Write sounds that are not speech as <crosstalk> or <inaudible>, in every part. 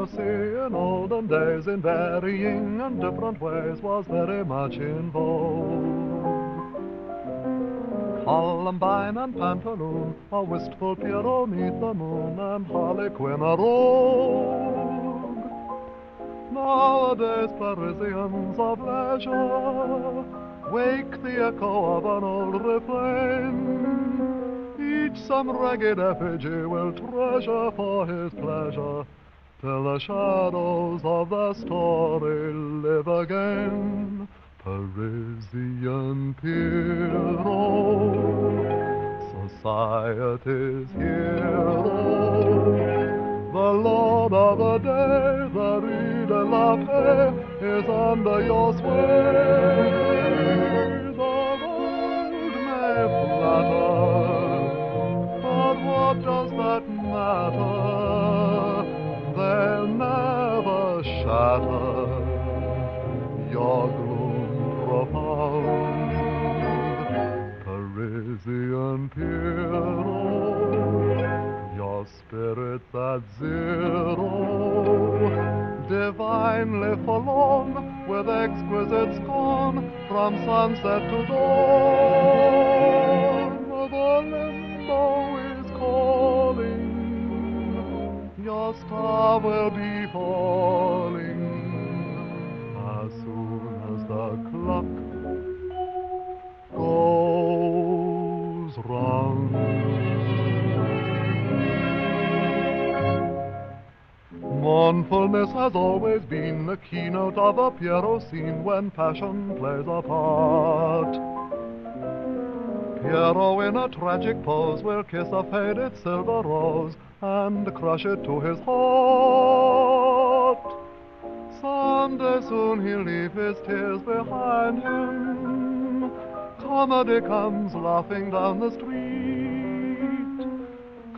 to see in olden days in varying and different ways was very much in vogue. Columbine and Pantaloon, a wistful Pierrot meet the moon, and Harlequin a rogue. Nowadays Parisians of leisure wake the echo of an old refrain. Each some ragged effigy will treasure for his pleasure, till the shadows of the story live again. Parisian Pierrot, society's hero. The lord of the day, the Rue de la Paix, is under your sway. The world may flatter, but what does that matter? They'll never shatter your gloom profound. Parisian Pierrot, your spirit's at zero, divinely forlorn, with exquisite scorn, from sunset to dawn. The limbo your star will be falling as soon as the clock goes round. Mournfulness has always been the keynote of a Pierrot scene when passion plays a part. Pierrot in a tragic pose will kiss a faded silver rose and crush it to his heart. Someday soon he'll leave his tears behind him. Comedy comes laughing down the street.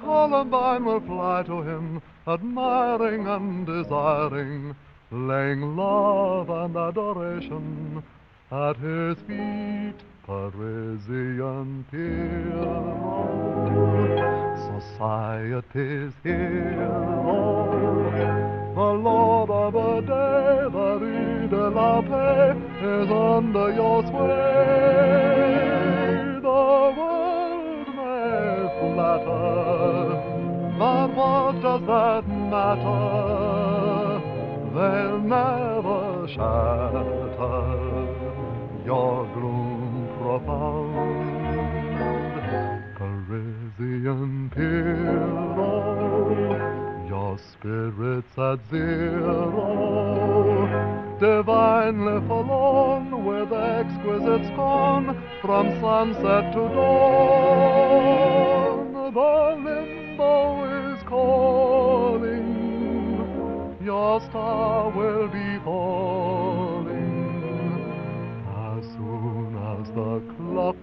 Columbine will fly to him, admiring and desiring, laying love and adoration at his feet. Parisian Pierrot, society's hero. The lord of the day, the Rue de la Paix, is under your sway. The world may flatter, but what does that matter? They'll never shatter your gloom profound. Parisian Pierrot, your spirit's at zero, divinely forlorn, with exquisite scorn, from sunset to dawn. The limbo is calling, your star will be falling the clock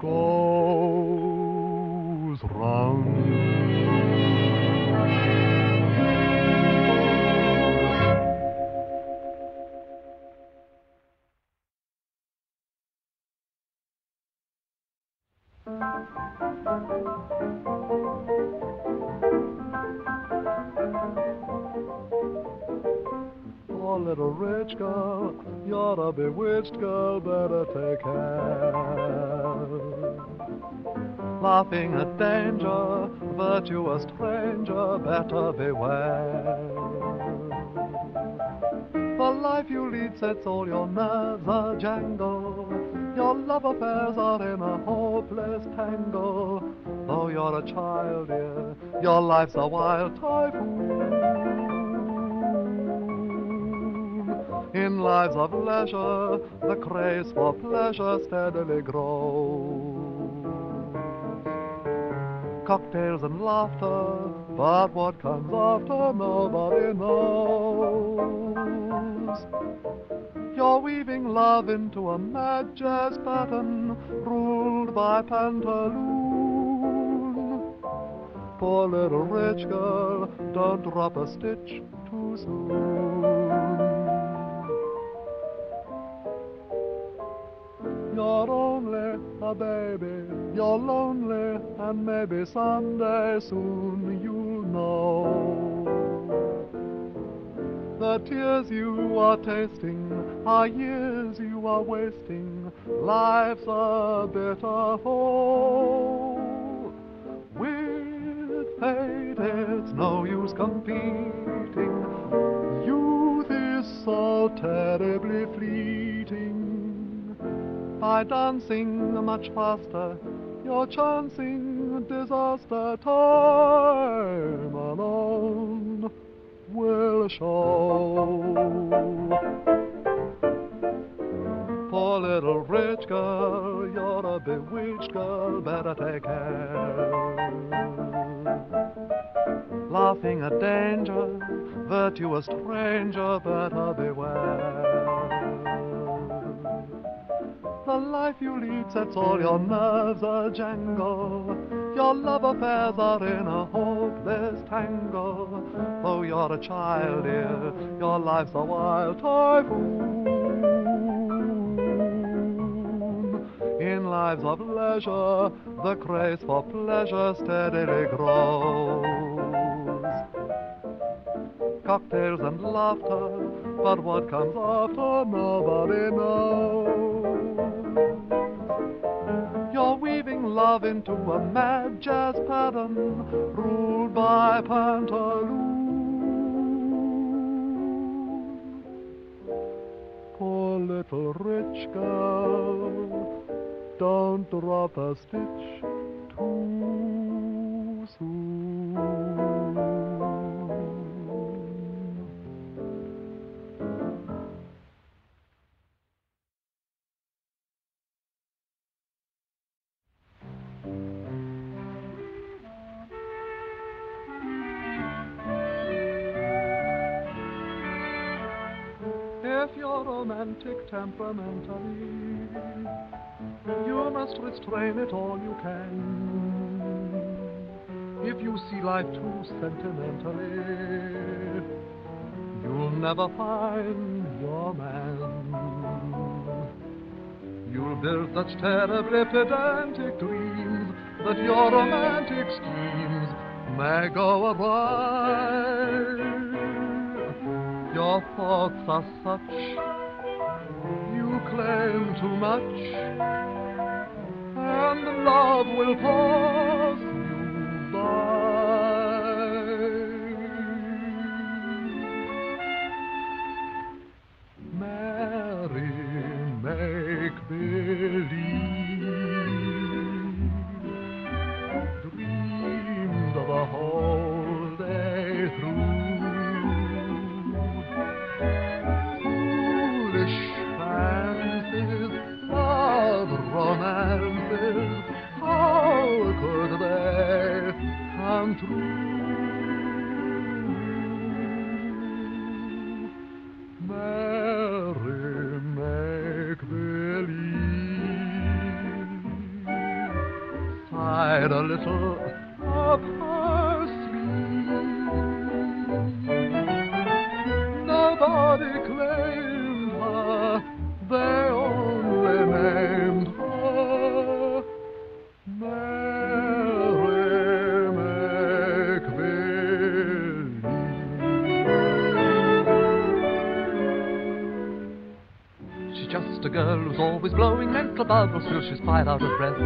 goes round. Oh, little rich girl, you're a bewitched girl, better take care. Laughing at danger, virtuous stranger, better beware. The life you lead sets all your nerves a jangle. Your love affairs are in a hopeless tangle. Though you're a child, dear, your life's a wild typhoon. In lives of leisure, the craze for pleasure steadily grows. Cocktails and laughter, but what comes after nobody knows. You're weaving love into a mad jazz pattern ruled by pantaloon. Poor little rich girl, don't drop a stitch too soon. Baby, you're lonely, and maybe someday soon you'll know. The tears you are tasting are years you are wasting. Life's a bitter foe. With fate, it's no use competing. Youth is so terribly fleeting. By dancing much faster, you're chancing disaster. Time alone will show. Poor little rich girl, you're a bewitched girl, better take care. Laughing at danger, virtuous stranger, better beware. The life you lead sets all your nerves a jangle. Your love affairs are in a hopeless tangle. Though you're a child, dear, your life's a wild typhoon. In lives of leisure, the craze for pleasure steadily grows. Cocktails and laughter, but what comes after, nobody knows. You're weaving love into a mad jazz pattern ruled by pantaloons. Poor little rich girl, don't drop a stitch too soon. If you're romantic temperamentally, you must restrain it all you can. If you see life too sentimentally, you'll never find your man. You'll build such terribly pedantic dreams that your romantic schemes may go awry. Your thoughts are such, you claim too much, and love will pass you by. Come true? Make believe, sighed a little bubbles till she's quite out of breath,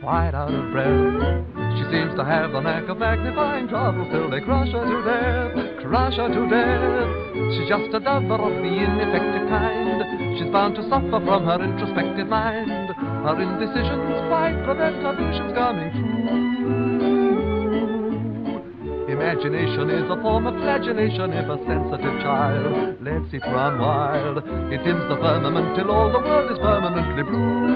quite out of breath. She seems to have the knack of magnifying troubles till they crush her to death, crush her to death. She's just a dover of the ineffective kind. She's bound to suffer from her introspective mind. Her indecisions quite prevent her visions coming true. Imagination is a form of flagellation if a sensitive child lets it run wild. It dims the firmament till all the world is permanently blue.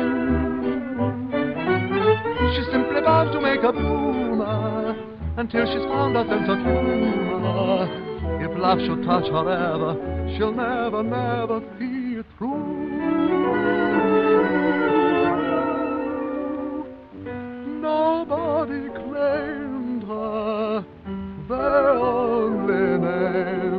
She's simply bound to make a bloomer until she's found her sense of humor. If love should touch her ever, she'll never, never see they only named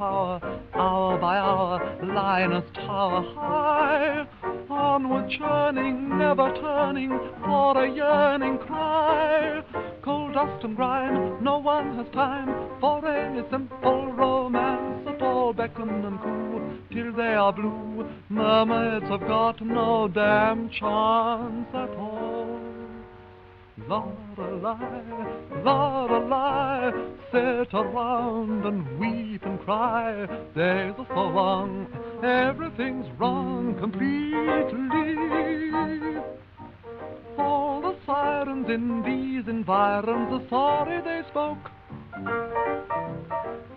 power, hour by hour, Linus tower high. Onward churning, never turning, for a yearning cry. Coal dust and grime, no one has time for any simple romance at all. Beckon and coo till they are blue. Mermaids have got no damn chance at all. Lorelei, Lorelei, sit around and weep and cry. Days are so long, everything's wrong completely. All the sirens in these environs are sorry they spoke.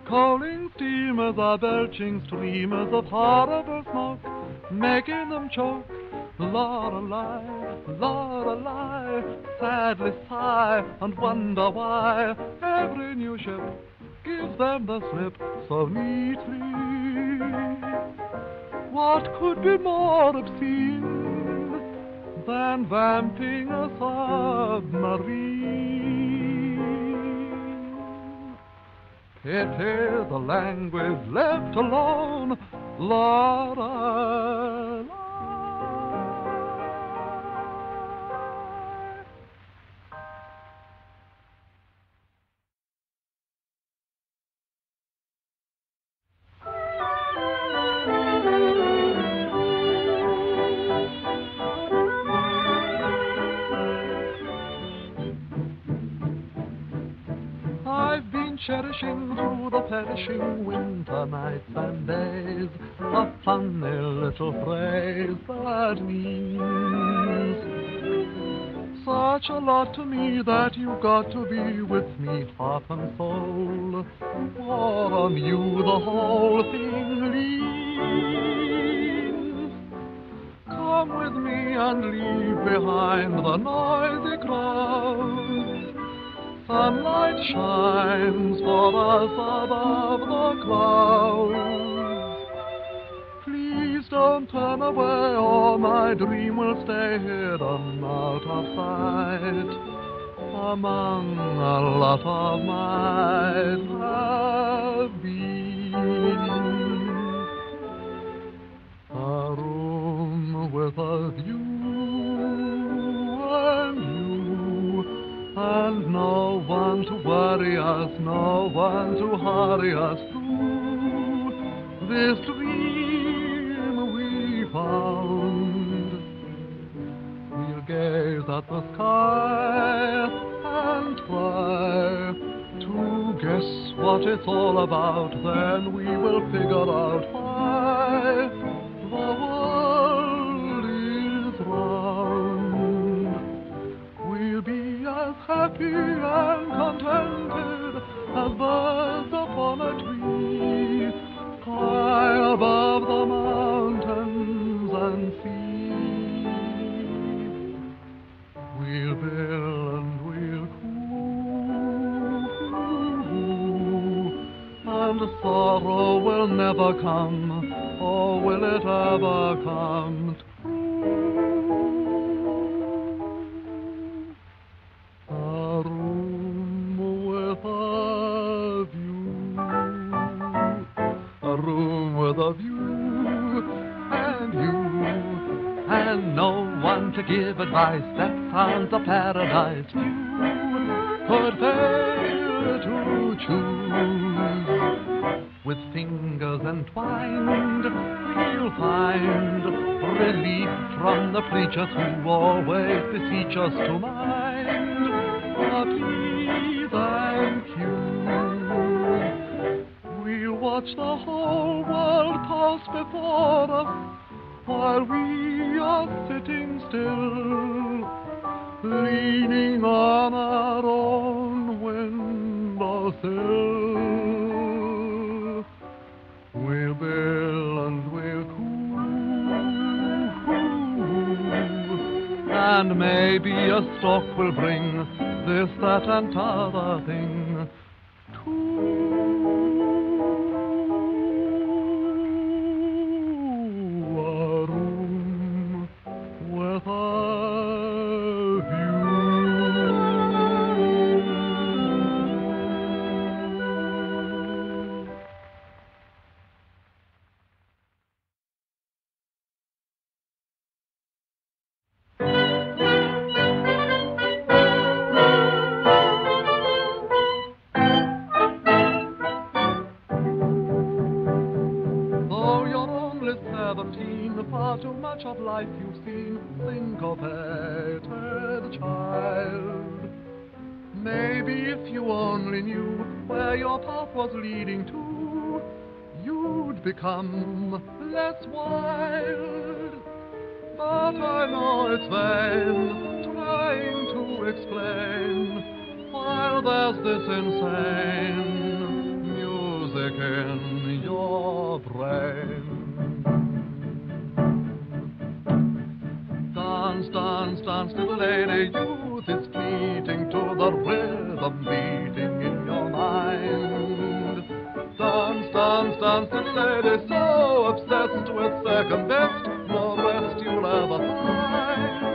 Coaling steamers are belching streamers of horrible smoke, making them choke. Lorelei, Lorelei, sadly sigh and wonder why every new ship gives them the slip so neatly. What could be more obscene than vamping a submarine? Pity the language left alone, Lorelei. Cherishing through the perishing winter nights and days a funny little phrase that means such a lot to me that you've got to be with me heart and soul, for on you the whole thing leans. Come with me and leave behind the noisy crowds. Sunlight shines for us above the clouds. Please don't turn away, or my dream will stay hidden out of sight among a lot of my. A room with a view and no one to worry us, no one to hurry us through this dream we found. We'll gaze at the sky and try to guess what it's all about. Then we will figure out why the world happy and contented as birds upon a tree, high above the mountains and sea. We'll build and we'll coo, and sorrow will never come, or will it ever come? With a view, and you, and no one to give advice. That sounds a paradise. You could fail to choose. With fingers entwined, we'll find relief from the preachers who always beseech us to mind watch the whole world pass before us while we are sitting still, leaning on our own windowsill. We'll bill and we'll coo, and maybe a stock will bring this, that, and t'other thing. To was leading to, you'd become less wild. But I know it's vain trying to explain while there's this insane music in your brain. Dance, dance, dance, little lady, youth is fleeting to the rhythm beating in your mind. Dance, dance, dance, little lady, so obsessed with second best, no rest you'll ever find.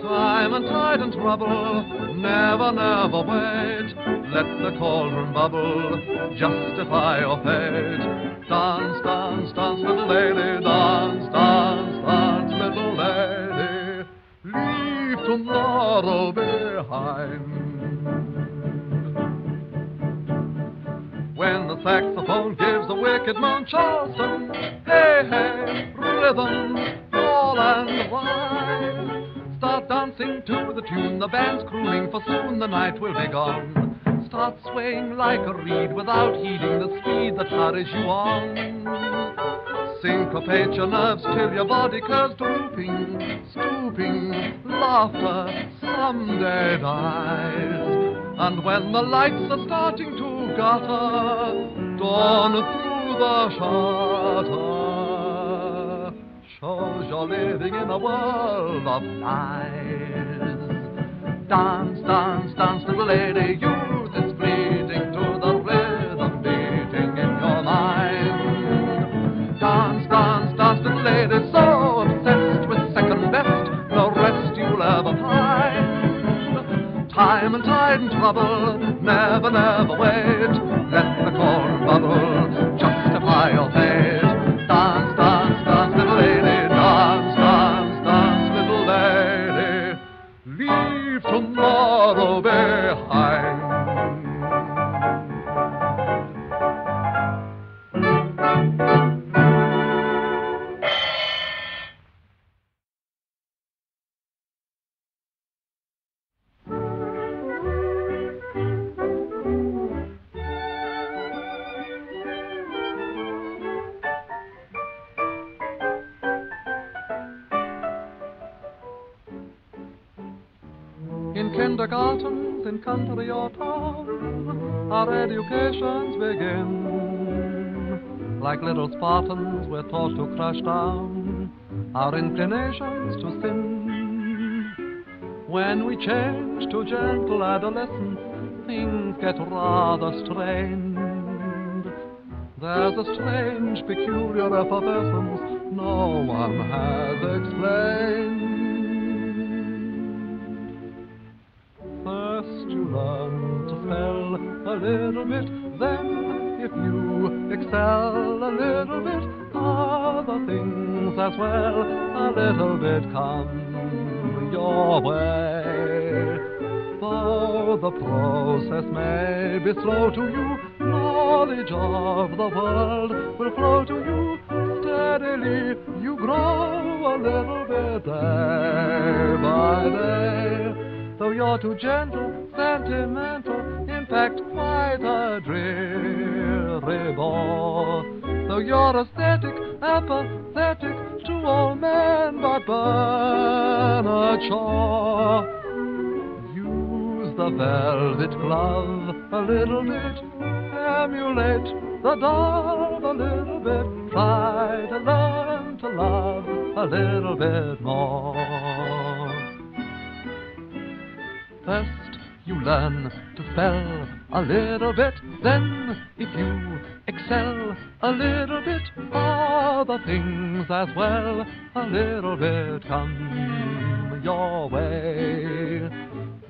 Time and tide and trouble, never, never wait. Let the cauldron bubble, justify your fate. Dance, dance, dance, little lady, dance, dance, dance, little lady. Leave tomorrow behind. Saxophone gives a wicked moan, Charleston, hey, hey, rhythm, fall and rise. Start dancing to the tune, the band's crooning, for soon the night will be gone. Start swaying like a reed without heeding the speed that hurries you on. Syncopate your nerves till your body curves drooping, stooping, laughter someday dies. And when the lights are starting to gutter, dawn through the shutter shows you're living in a world of lies. Dance, dance, dance, little lady, youth trouble, never, never wait. Like little Spartans, we're taught to crush down our inclinations to sin. When we change to gentle adolescence, things get rather strained. There's a strange, peculiar effervescence no one has explained. First you learn to spell a little bit, then if you excel a little bit, of other things as well a little bit come your way. Though the process may be slow to you, knowledge of the world will flow to you steadily. You grow a little bit day by day. Though you're too gentle, sentimental, in fact quite a bore. Though you're aesthetic, apathetic to all men but Bernard Shaw. Use the velvet glove a little bit, emulate the dove a little bit, try to learn to love a little bit more. First, you learn to spell a little bit, then, if you excel a little bit, other things as well a little bit come your way.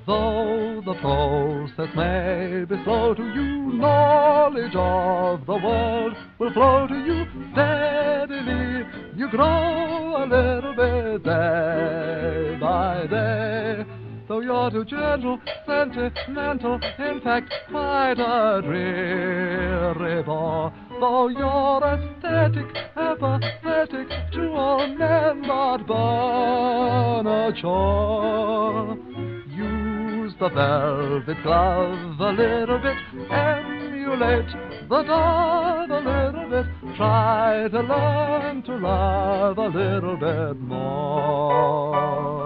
Though the process may be slow to you, knowledge of the world will flow to you steadily. You grow a little bit day by day. Though you're too gentle, sentimental, in fact quite a dreary bore. Though you're aesthetic, apathetic to all men but Bernard Use the velvet glove a little bit, emulate the dove a little bit, try to learn to love a little bit more.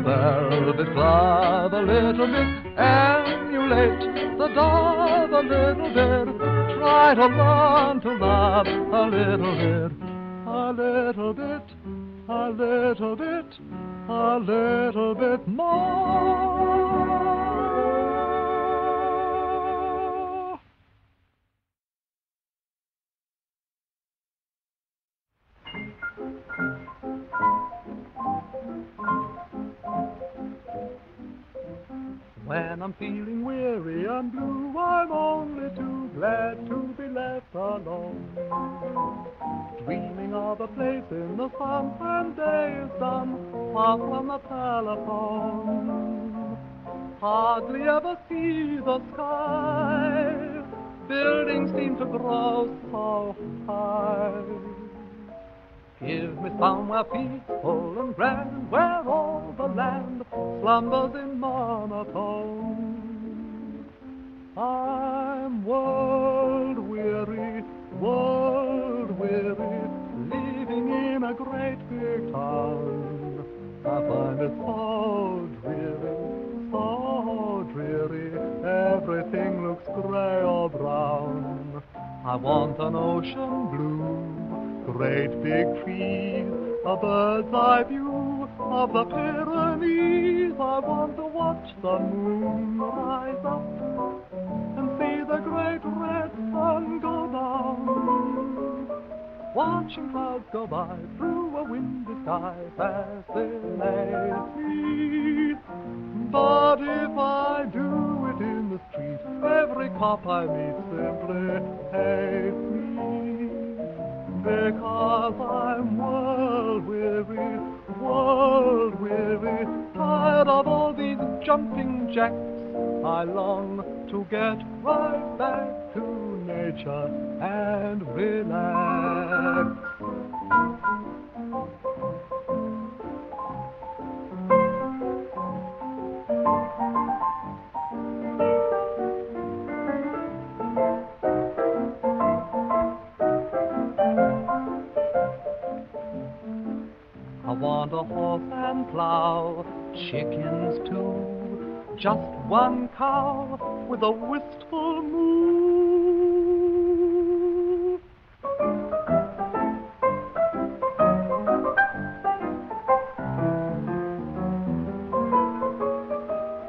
Use the velvet glove a little bit, emulate the dove a little bit, try to learn to love a little bit, a little bit, a little bit, a little bit more. When I'm feeling weary and blue, I'm only too glad to be left alone. Dreaming of a place in the sun when day is done, far from the telephone. Hardly ever see the sky, buildings seem to grow so high. Give me somewhere peaceful and grand, where all the land slumbers in monotone. I'm world weary, world weary, living in a great big town. I find it so dreary, so dreary, everything looks gray or brown. I want an ocean blue great big trees, a bird's eye view of the Pyrenees. I want to watch the moon rise up and see the great red sun go down. Watching clouds go by through a windy sky fascinates me. But if I do it in the street, every cop I meet simply hates me because I'm world weary, world weary, tired of all these jumping jacks. I long to get right back to nature and relax. want a horse and plow, chickens too, just one cow with a wistful moo.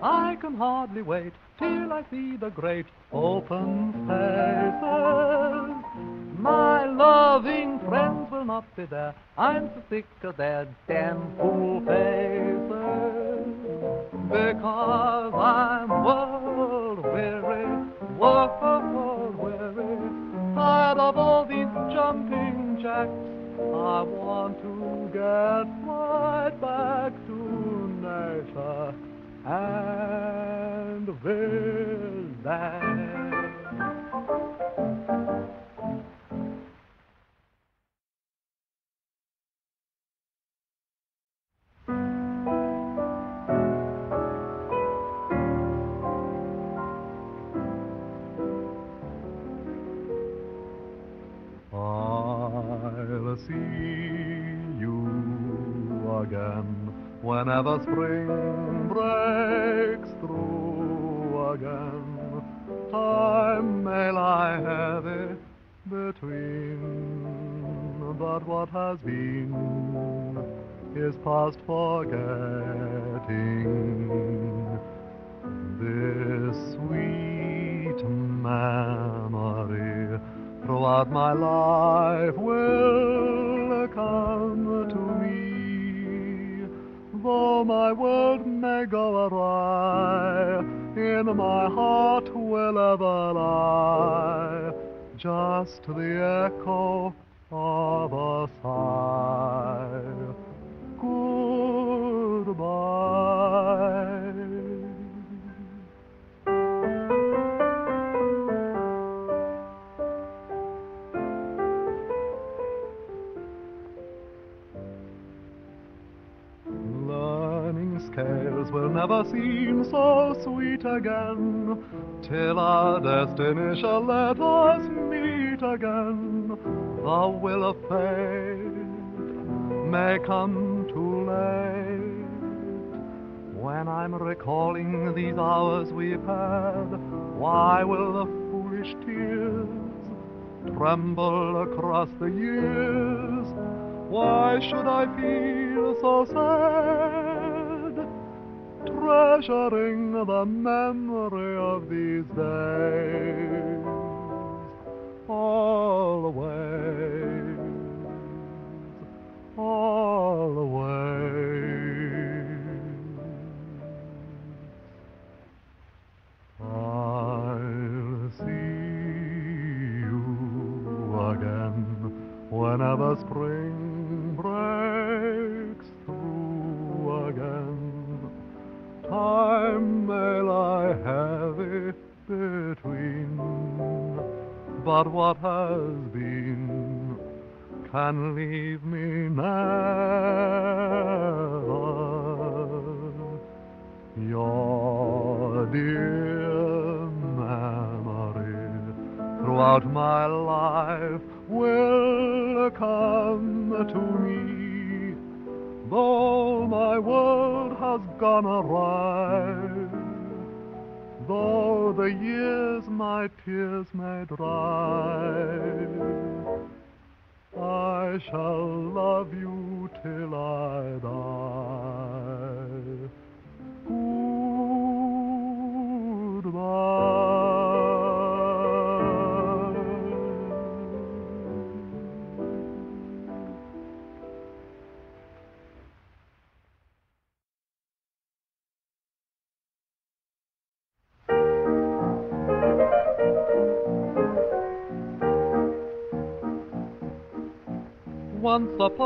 I can hardly wait till I see the great open spaces my loving friends will not be there. I'm so sick of their damn fool faces. Because I'm world weary, world weary, tired of all these jumping jacks. I want to get right back to nature and relax. I'll see you again whenever spring breaks through again. Time may lie heavy between, but what has been is past forgetting. This sweet memory throughout my life will come to me. Though my world may go awry, in my heart will ever lie just the echo of a sigh. Goodbye. Scales will never seem so sweet again till our destiny shall let us meet again. The will of fate may come too late. When I'm recalling these hours we've had, why will the foolish tears tremble across the years? Why should I feel so sad, treasuring the memory of these days? Always, always. I'll see you again whenever spring can leave me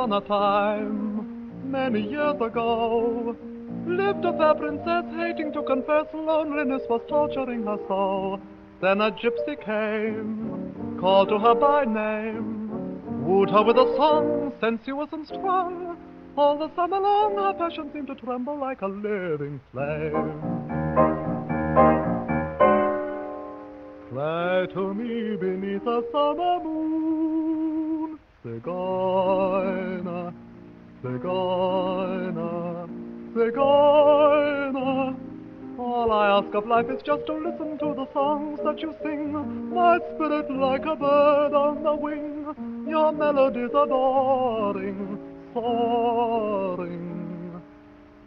upon a time, many years ago, lived a fair princess hating to confess loneliness was torturing her soul. Then a gypsy came, called to her by name, wooed her with a song, sensuous and strong. All the summer long her passion seemed to tremble like a living flame. Fly to me beneath a summer moon, Zigeuner, Zigeuner, Zigeuner. All I ask of life is just to listen to the songs that you sing. My spirit like a bird on the wing, your melodies adoring, soaring.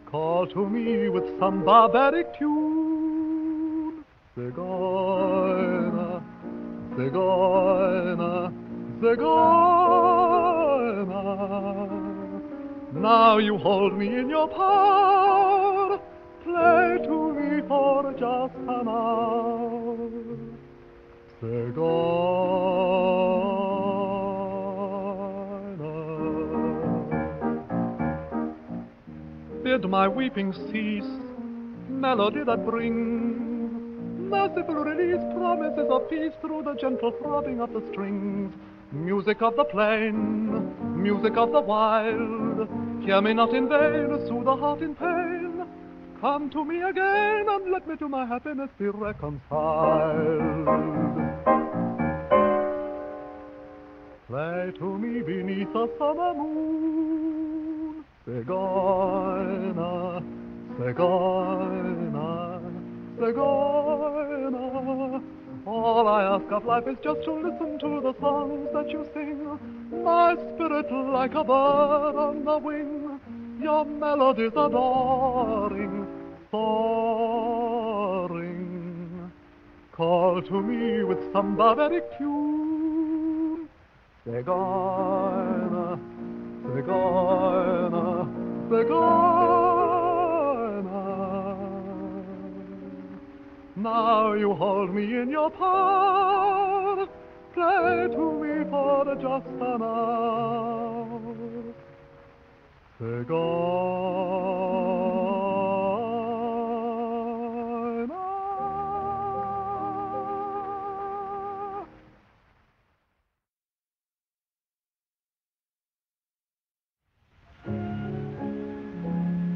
Call to me with some barbaric tune. Zigeuner, Zigeuner, Zigeuner. Now you hold me in your power, play to me for just an hour. Zigeuner. Bid my weeping cease, melody that brings merciful release, promises of peace through the gentle throbbing of the strings. Music of the plain, music of the wild, hear me not in vain, soothe the heart in pain. Come to me again and let me to my happiness be reconciled. Play to me beneath a summer moon, Zigeuner, Zigeuner, Zigeuner. All I ask of life is just to listen to the songs that you sing. My spirit like a bird on the wing, your melodies adoring, soaring. Call to me with some barbaric tune. Zigeuner, Zigeuner, hold me in your power, play to me for just an hour. Zigeuner.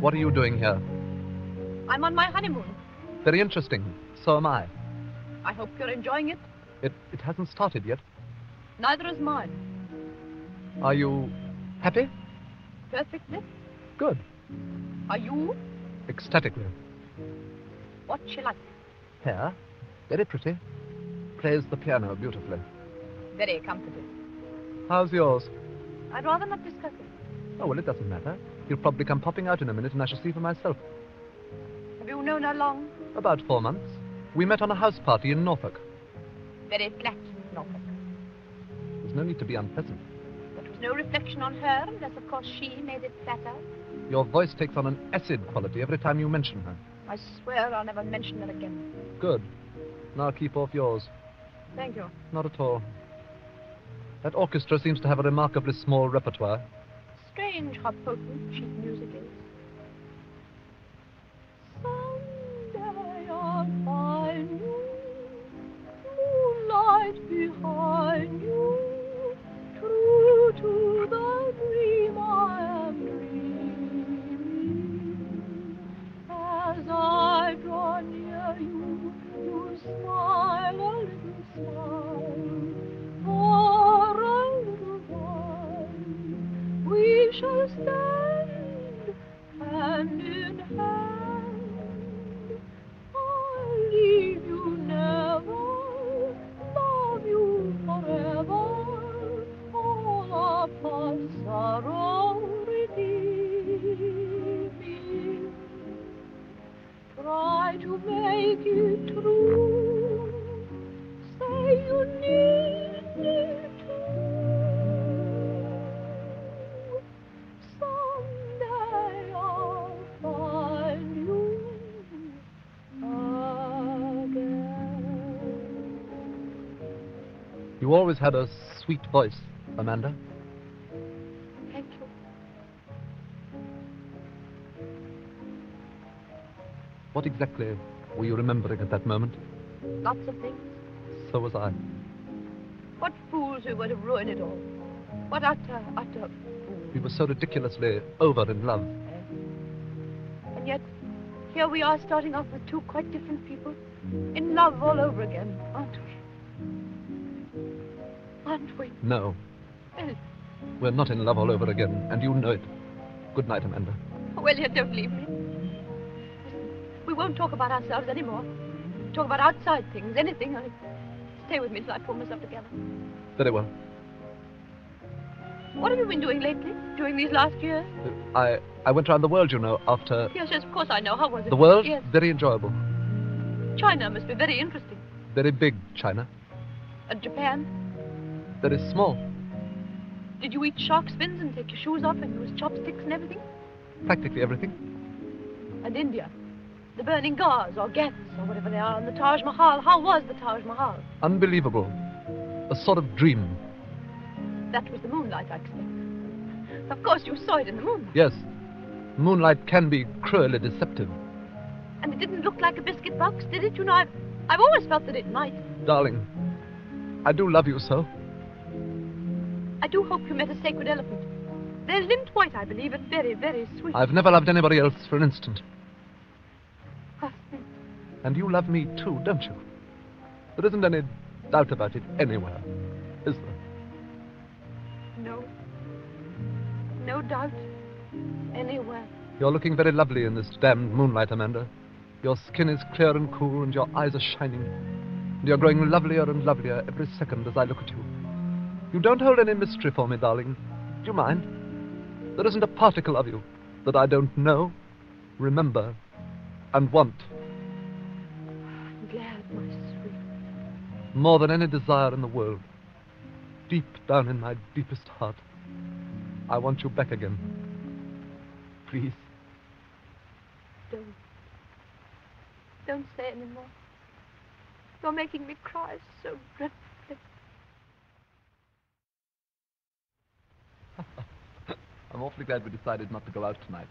What are you doing here? I'm on my honeymoon. Very interesting. So am I. I hope you're enjoying it. It, it hasn't started yet. Neither is mine. Are you happy? Perfectly. Good. Are you? Ecstatically. What's she like? Hair? Very pretty. Plays the piano beautifully. Very comfortable. How's yours? I'd rather not discuss it. Oh, well, it doesn't matter. He'll probably come popping out in a minute and I shall see for myself. Have you known her long? About four months. We met on a house party in Norfolk. Very flat, Norfolk. There's no need to be unpleasant. There was no reflection on her, unless, of course, she made it flatter. Your voice takes on an acid quality every time you mention her. I swear I'll never mention her again. Good. Now keep off yours. Thank you. Not at all. That orchestra seems to have a remarkably small repertoire. Strange how potent cheap music always had a sweet voice, Amanda. Thank you. What exactly were you remembering at that moment? Lots of things. So was I. What fools we were to ruin it all. What utter, utter fools. We were so ridiculously over in love. And yet, here we are starting off with two quite different people. In love all over again, aren't we? No, Well, we're not in love all over again, and you know it. Good night, Amanda. well, you don't leave me. We won't talk about ourselves anymore. Talk about outside things, anything. I... Stay with me till I pull myself together. Very well. What have you been doing lately, during these last years? Uh, I I went round the world, you know, after Yes, yes, of course I know. How was it? the world. Yes. Very enjoyable. China must be very interesting. Very big China. And Japan? Very small. Did you eat shark's fins and take your shoes off and use chopsticks and everything? Practically everything. And India? The burning gauze or ghats or whatever they are, and the Taj Mahal. How was the Taj Mahal? Unbelievable. A sort of dream. That was the moonlight, I expect. Of course, you saw it in the moonlight. Yes. Moonlight can be cruelly deceptive. And it didn't look like a biscuit box, did it? You know, I've, I've always felt that it might. Darling, I do love you so. I do hope you met a sacred elephant. They're limped white, I believe, and very, very sweet. I've never loved anybody else for an instant. Hmm. And you love me too, don't you? There isn't any doubt about it anywhere, is there? No. No doubt. Anywhere. You're looking very lovely in this damned moonlight, Amanda. Your skin is clear and cool, and your eyes are shining. And you're growing lovelier and lovelier every second as I look at you. You don't hold any mystery for me, darling. Do you mind? There isn't a particle of you that I don't know, remember, and want I'm glad, my sweet. more than any desire in the world. Deep down in my deepest heart, I want you back again. Please. Don't. Don't say any more. You're making me cry so dreadfully. I'm awfully glad we decided not to go out tonight.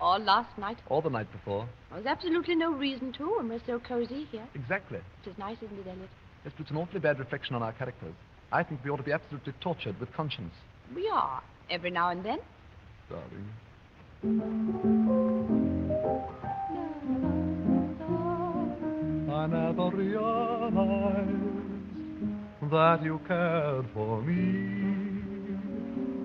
Or last night. Or the night before. There's absolutely no reason to, and we're so cozy here. Exactly. It is nice, isn't it, Elyot? This puts an awfully bad reflection on our characters. I think we ought to be absolutely tortured with conscience. We are, every now and then. Darling. I never realized that you cared for me.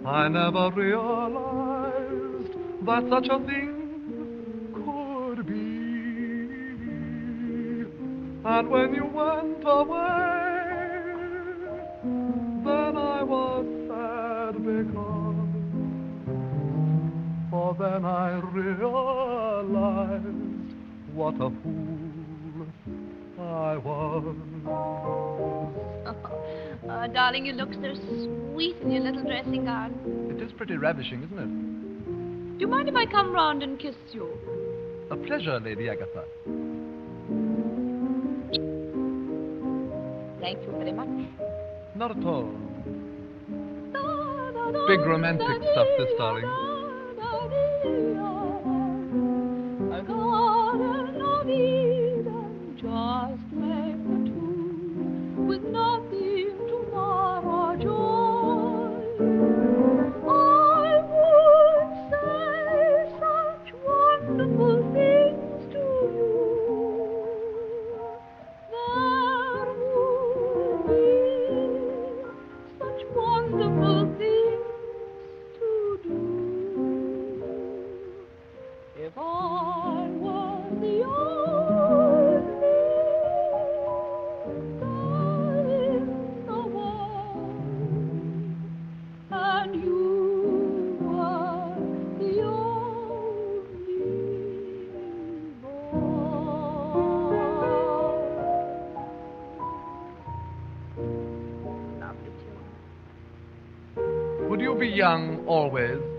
I never realized that such a thing could be. And when you went away, then I was sad because, for then I realized what a fool I was. Oh, <laughs> darling, you look so sweet in your little dressing gown. It is pretty ravishing, isn't it? Do you mind if I come round and kiss you? A pleasure, Lady Agatha. Thank you very much. Not at all. Big romantic stuff, this, darling.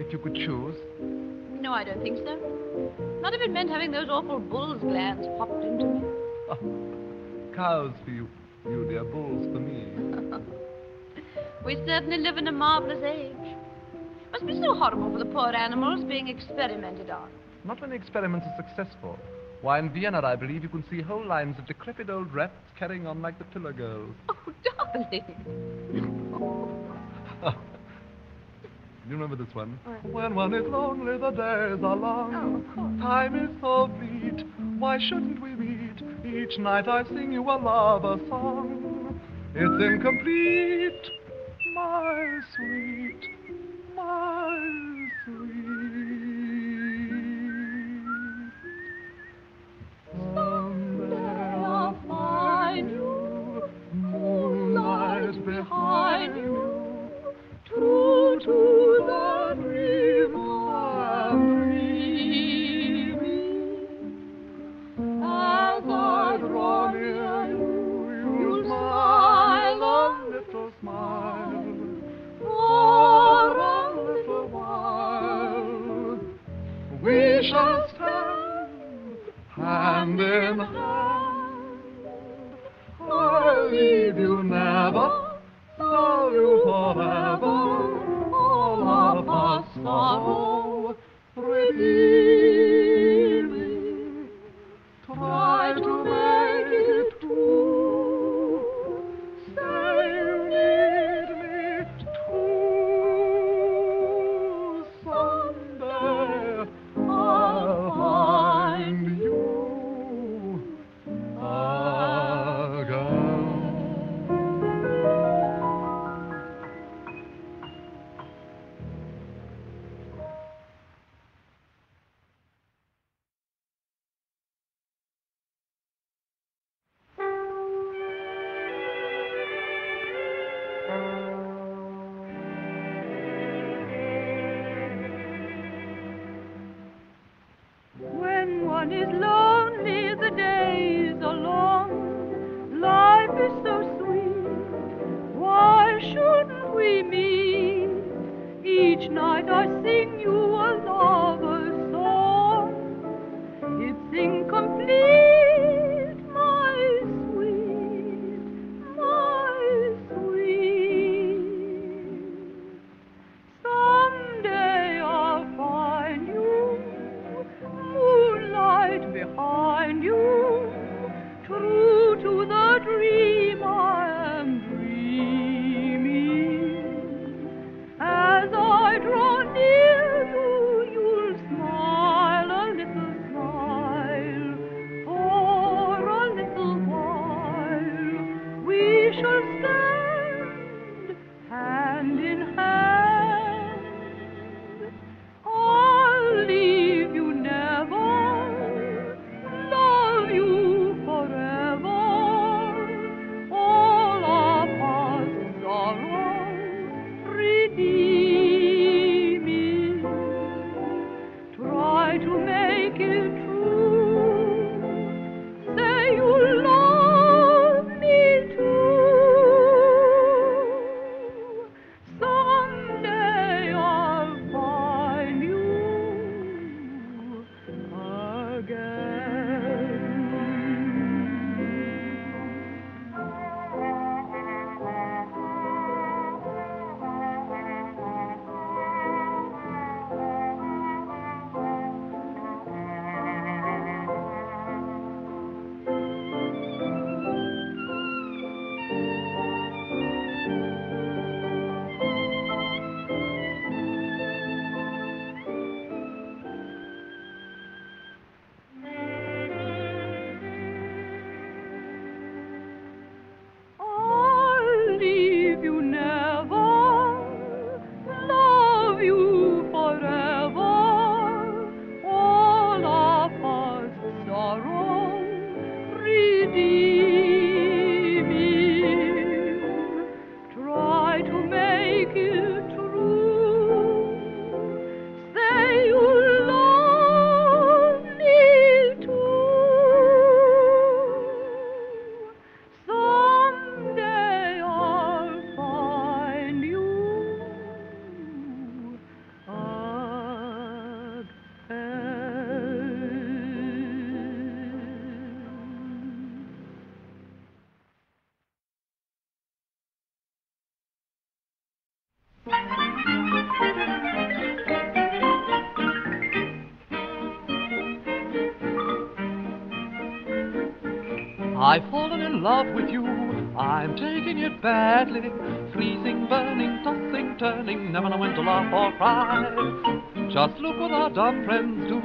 If you could choose? No, I don't think so. Not if it meant having those awful bull's glands popped into me. <laughs> Cows for you, you dear bulls for me. <laughs> We certainly live in a marvelous age. Must be so horrible for the poor animals being experimented on. Not when the experiments are successful. Why, in Vienna, I believe you can see whole lines of decrepit old rats carrying on like the Tiller girls. <laughs> Oh, darling. Do you remember this one? What? When one is lonely, the days are long. Oh, of course. Time is so fleet. Why shouldn't we meet? Each night I sing you a lover song. It's incomplete, my sweet, in love with you. I'm taking it badly. Freezing, burning, tossing, turning. Never know when to laugh or cry. Just look what our dumb friends do.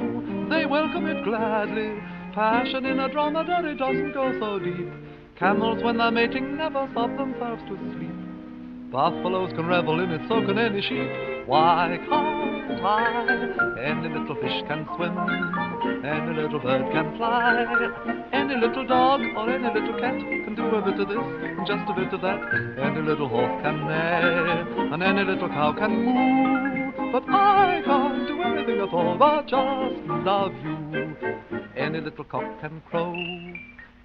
They welcome it gladly. Passion in a dromedary doesn't go so deep. Camels, when they're mating, never sob themselves to sleep. Buffaloes can revel in it, so can any sheep. Why can't I? Any little fish can swim, any little bird can fly, any little dog or any little cat can do a bit of this and just a bit of that. Any little horse can neigh, and any little cow can moo. But I can't do anything at all but just love you. Any little cock can crow,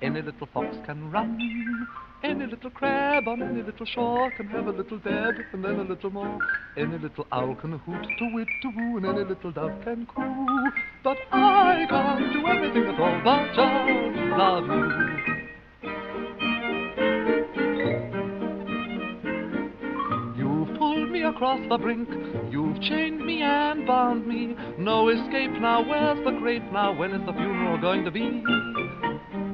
Any little fox can run. Any little crab on any little shore can have a little dab and then a little more. Any little owl can hoot to wit to woo and any little dove can coo. But I can't do anything at all but just love you. You've pulled me across the brink. You've chained me and bound me. No escape now. Where's the grape now? When is the funeral going to be?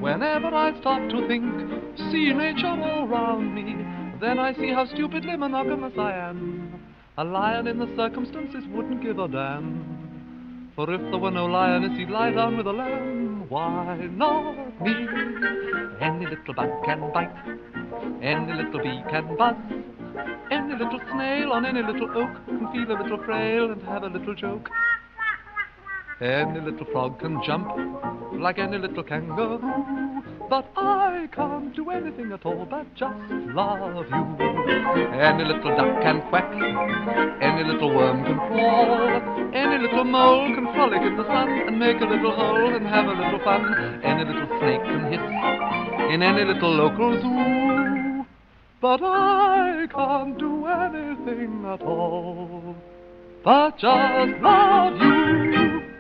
Whenever I stop to think, see nature all round me, then I see how stupidly monogamous I am. A lion in the circumstances wouldn't give a damn. For if there were no lioness, he'd lie down with a lamb. Why not me? Any little bug can bite, any little bee can buzz, any little snail on any little oak can feel a little frail and have a little joke. Any little frog can jump like any little kangaroo, but I can't do anything at all but just love you. Any little duck can quack, any little worm can crawl, any little mole can frolic in the sun and make a little hole and have a little fun. Any little snake can hiss in any little local zoo, but I can't do anything at all but just love you.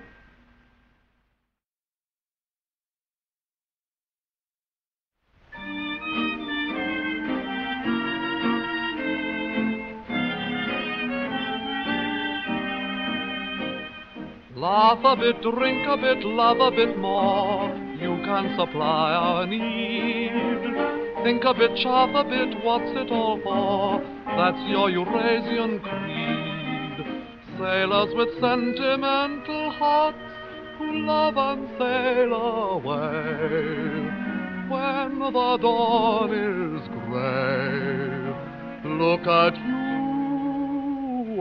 Laugh a bit, drink a bit, love a bit more. You can supply our need. Think a bit, chaff a bit, what's it all for? That's your Eurasian creed. Sailors with sentimental hearts who love and sail away. When the dawn is gray, look at you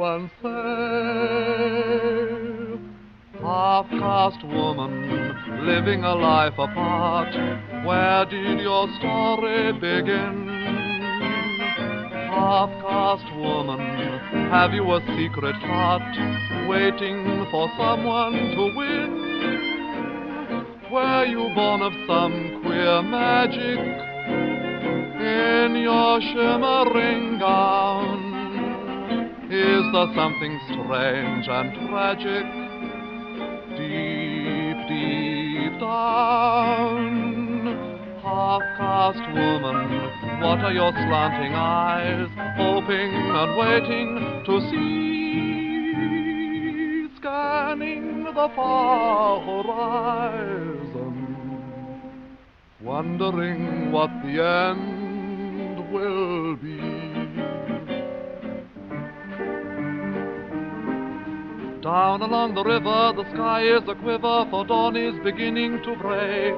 and say, Half-caste woman, living a life apart, where did your story begin? Half-caste woman, have you a secret heart, waiting for someone to win? Were you born of some queer magic in your shimmering gown? Is there something strange and tragic deep, deep down? Half-caste woman, what are your slanting eyes, hoping and waiting to see? Scanning the far horizon, wondering what the end will be. Down along the river, the sky is a quiver, for dawn is beginning to break.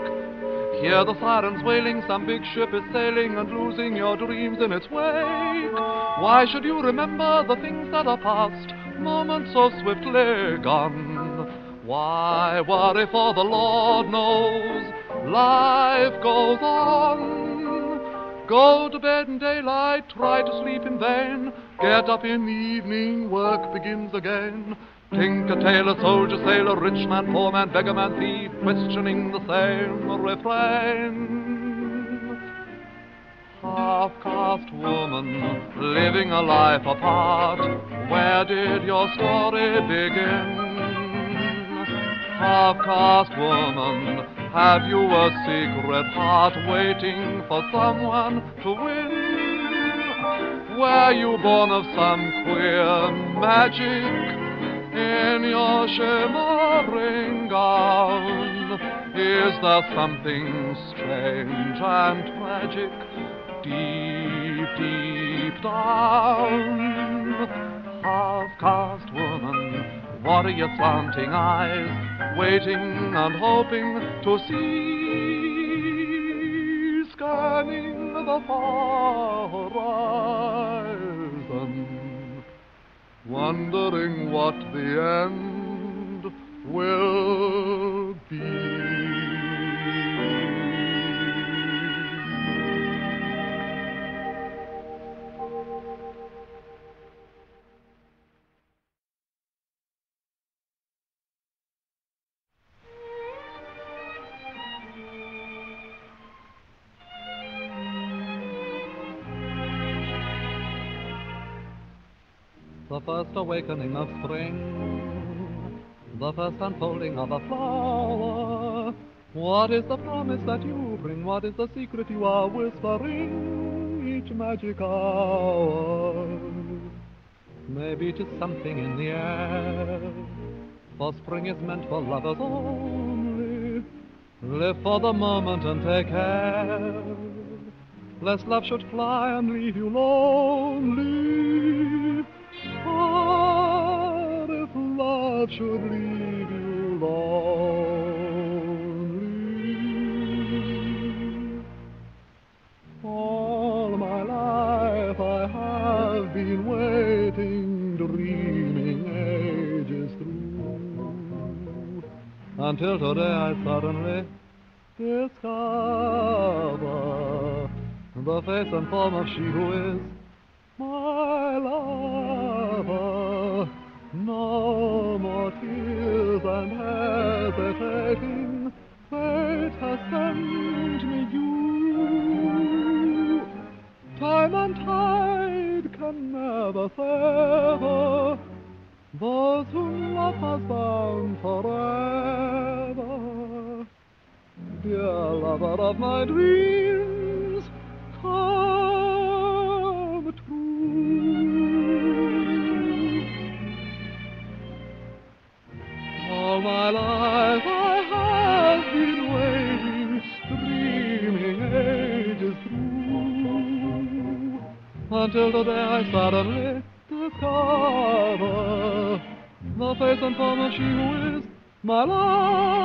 Hear the sirens wailing, some big ship is sailing and losing your dreams in its wake. Why should you remember the things that are past, moments so swiftly gone? Why worry for the Lord knows life goes on? Go to bed in daylight, try to sleep in vain. Get up in the evening, work begins again. Tinker, tailor, soldier, sailor, rich man, poor man, beggar man, thief, questioning the same refrain. Half-caste woman, living a life apart, where did your story begin? Half-caste woman, have you a secret heart waiting for someone to win? Were you born of some queer magic? In your shimmering gown? Is there something strange and tragic deep, deep down? Half-caste woman, what are your slanting eyes waiting and hoping to see? Scanning the far horizon wondering what the end will be. First awakening of spring, the first unfolding of a flower. What is the promise that you bring? What is the secret you are whispering each magic hour? Maybe it is something in the air, for spring is meant for lovers only. Live for the moment and take care, lest love should fly and leave you lonely. Love should leave you lonely, all my life I have been waiting, dreaming ages through, until today I suddenly discover the face and form of she who is Fate has sent me you. Time and tide can never sever those whom love has bound forever. Dear lover of my dreams, I suddenly discover the face and form of she who is my lover.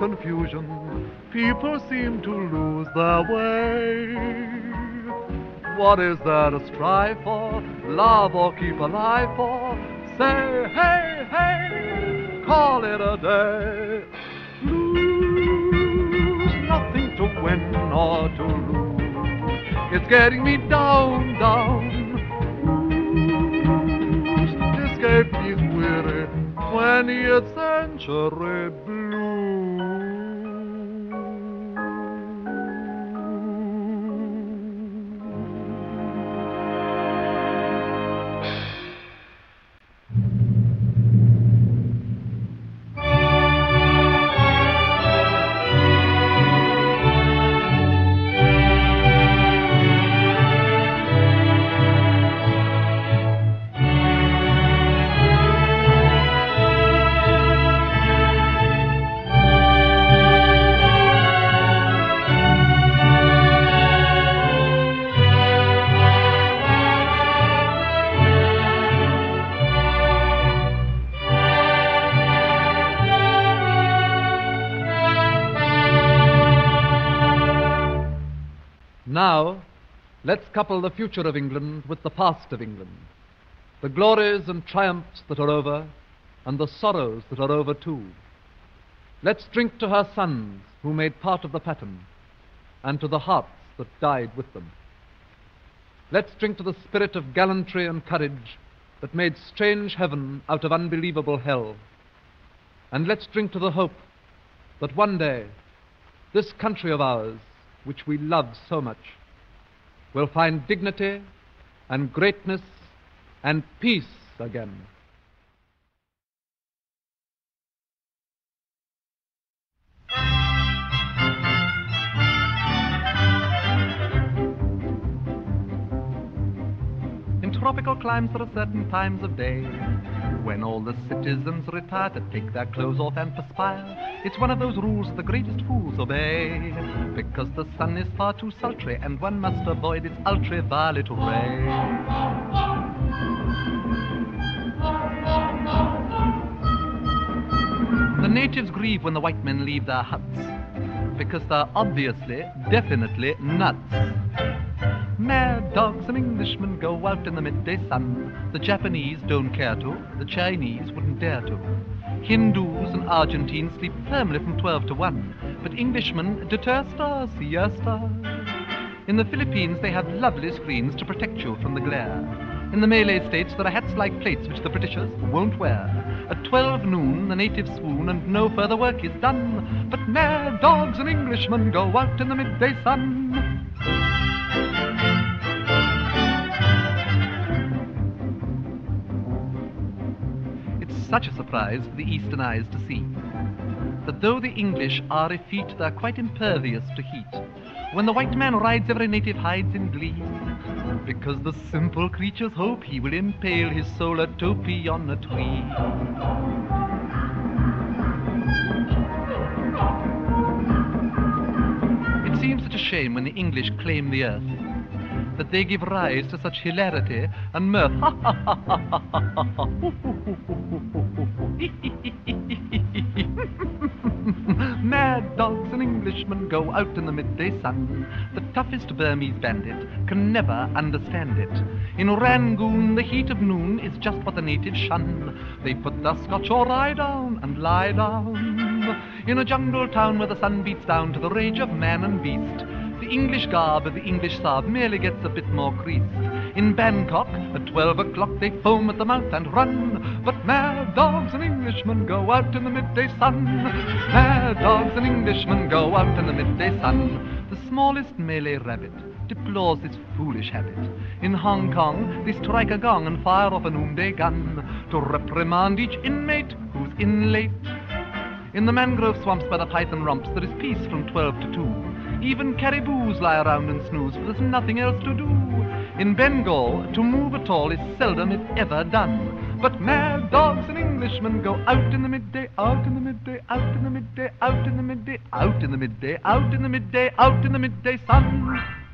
Confusion, people seem to lose their way. What is there to strive for, love or keep alive for? Say, hey, hey, call it a day. Lose nothing to win or to lose. It's getting me down, down. Lose, escape these weary 20th century let's couple the future of England with the past of England. The glories and triumphs that are over, and the sorrows that are over too. Let's drink to her sons who made part of the pattern, and to the hearts that died with them. Let's drink to the spirit of gallantry and courage that made strange heaven out of unbelievable hell. And let's drink to the hope that one day this country of ours, which we love so much, will find dignity and greatness and peace again. In tropical climes there are certain times of day when all the citizens retire to take their clothes off and perspire. It's one of those rules the greatest fools obey because the sun is far too sultry and one must avoid its ultraviolet ray. The natives grieve when the white men leave their huts because they're obviously, definitely nuts. Mad dogs and Englishmen go out in the midday sun. The Japanese don't care to, the Chinese wouldn't dare to. Hindus and Argentines sleep firmly from 12 to 1, but Englishmen deter stars, siesta. In the Philippines, they have lovely screens to protect you from the glare. In the Malay states, there are hats like plates which the Britishers won't wear. At 12 noon, the natives swoon and no further work is done. But mad dogs and Englishmen go out in the midday sun. Such a surprise for the eastern eyes to see that though the English are effete, they're quite impervious to heat. When the white man rides, every native hides in glee, because the simple creatures hope he will impale his solar topee on a tree. It seems such a shame when the English claim the earth that they give rise to such hilarity and mirth. <laughs> Mad dogs and Englishmen go out in the midday sun. The toughest Burmese bandit can never understand it. In Rangoon, the heat of noon is just what the natives shun. They put the Scotch or rye down and lie down. In a jungle town where the sun beats down to the rage of man and beast, the English garb of the English sahib merely gets a bit more creased. In Bangkok, at twelve o'clock, they foam at the mouth and run. But mad dogs and Englishmen go out in the midday sun. Mad dogs and Englishmen go out in the midday sun. The smallest Malay rabbit deplores this foolish habit. In Hong Kong, they strike a gong and fire off a noonday gun to reprimand each inmate who's in late. In the mangrove swamps by the python romps, there is peace from twelve to two. Even caribous lie around and snooze, for there's nothing else to do. In Bengal, to move at all is seldom, if ever, done. But mad dogs and Englishmen go out in the midday, out in the midday, out in the midday, out in the midday, out in the midday, out in the midday, out in the midday sun.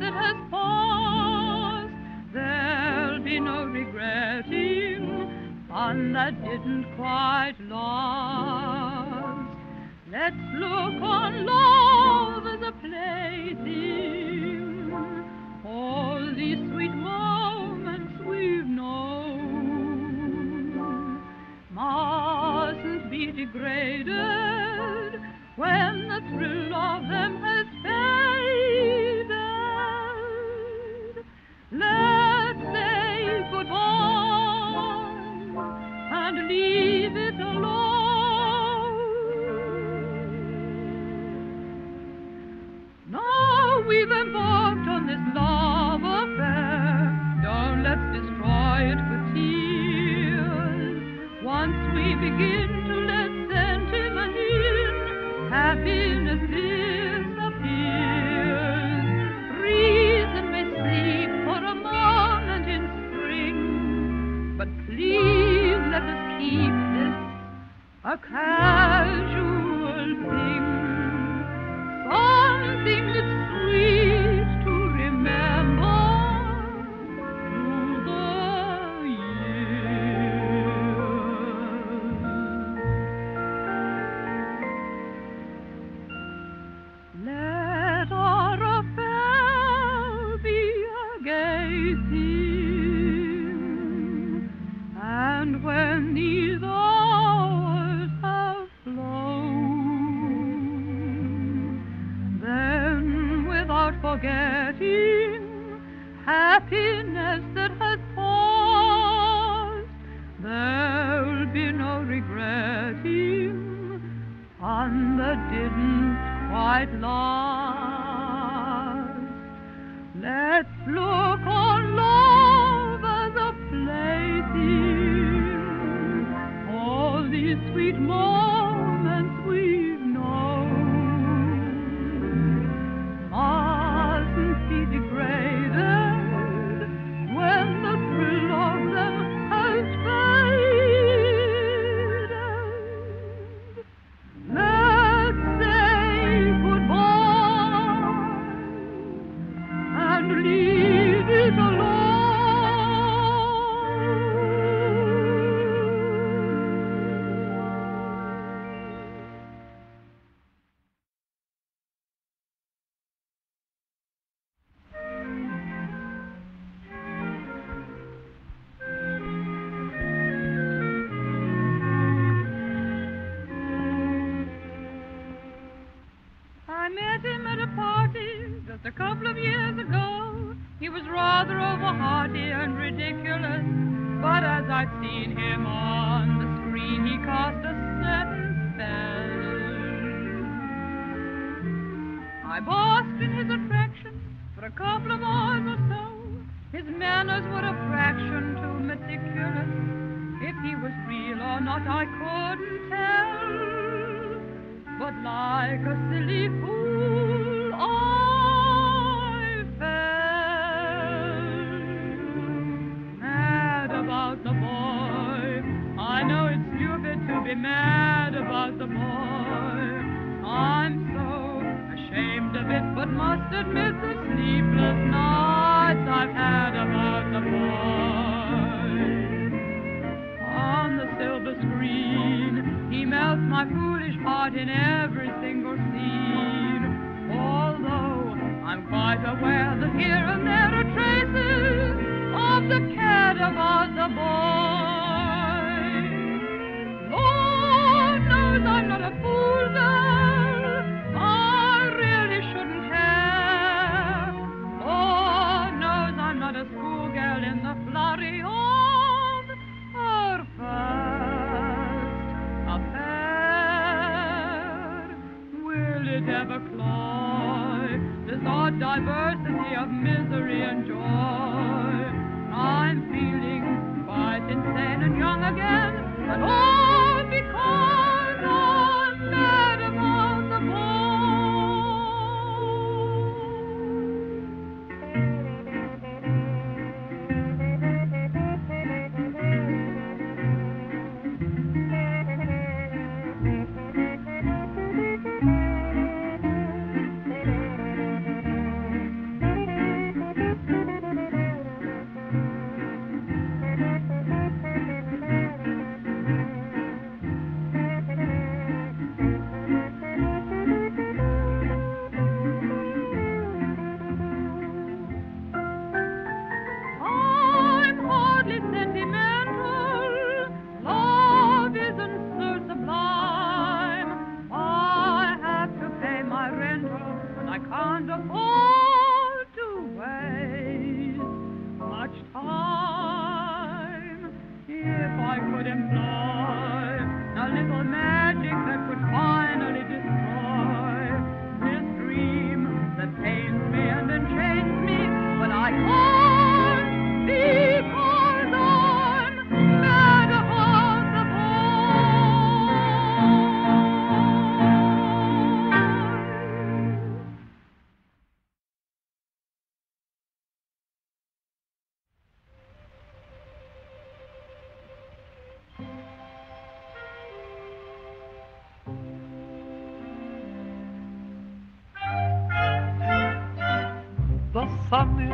That has passed, there'll be no regretting fun that didn't quite last. Let's look on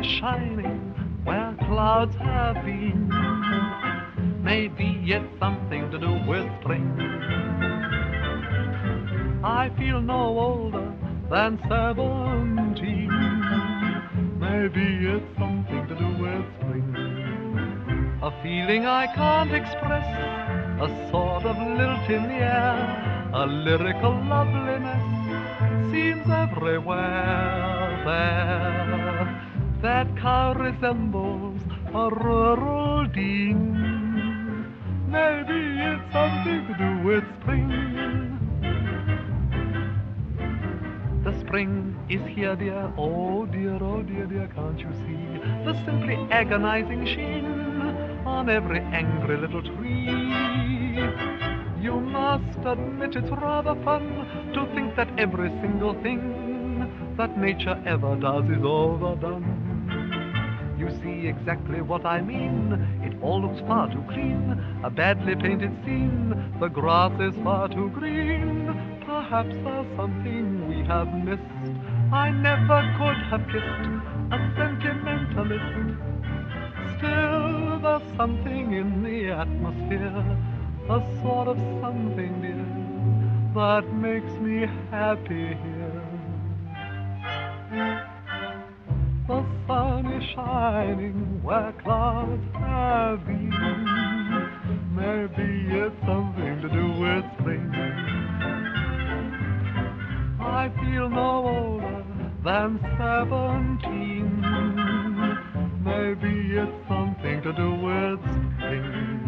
shining where clouds have been. Maybe it's something to do with spring. I feel no older than seventeen. Maybe it's something to do with spring. A feeling I can't express, a sort of lilt in the air, a lyrical loveliness seems everywhere there guitar resembles a rural dean. Maybe it's something to do with spring. The spring is here, dear. Oh dear, oh dear, dear, can't you see the simply agonizing sheen on every angry little tree? You must admit it's rather fun to think that every single thing that nature ever does is overdone. You see exactly what I mean. It all looks far too clean, a badly painted scene. The grass is far too green. Perhaps there's something we have missed. I never could have kissed a sentimentalist. Still, there's something in the atmosphere, a sort of something, dear, that makes me happy here. The sun is shining where clouds have been. Maybe it's something to do with spring. I feel no older than seventeen. Maybe it's something to do with spring.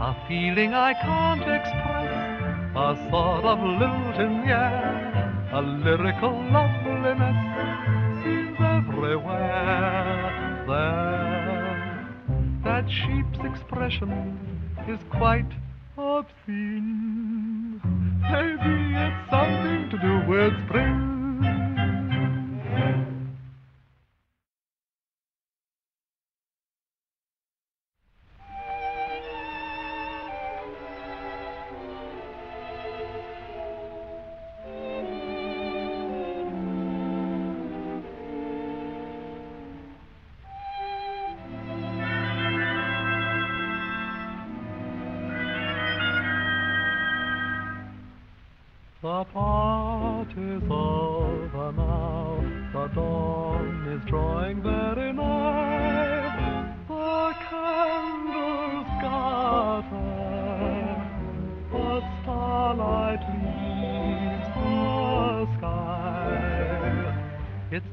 A feeling I can't express, a sort of lilt in the air, a lyrical loveliness everywhere there. That sheep's expression is quite obscene. Maybe it's something to do with spring.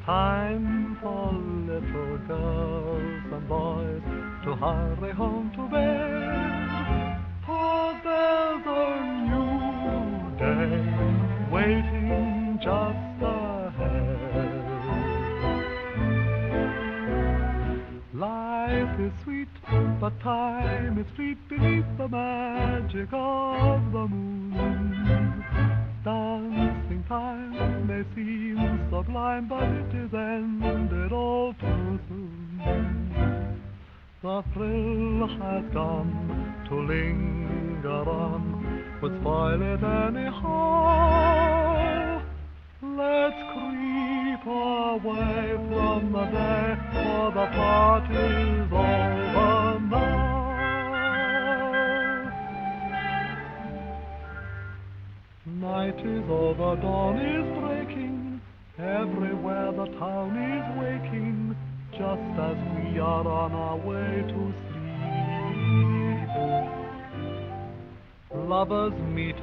Time for little girls and boys to hurry home to bed. For there's a new day waiting just ahead. Life is sweet, but time is fleet beneath the magic of the moon. Dancing time may seem sublime, but linger on would spoil it anyhow.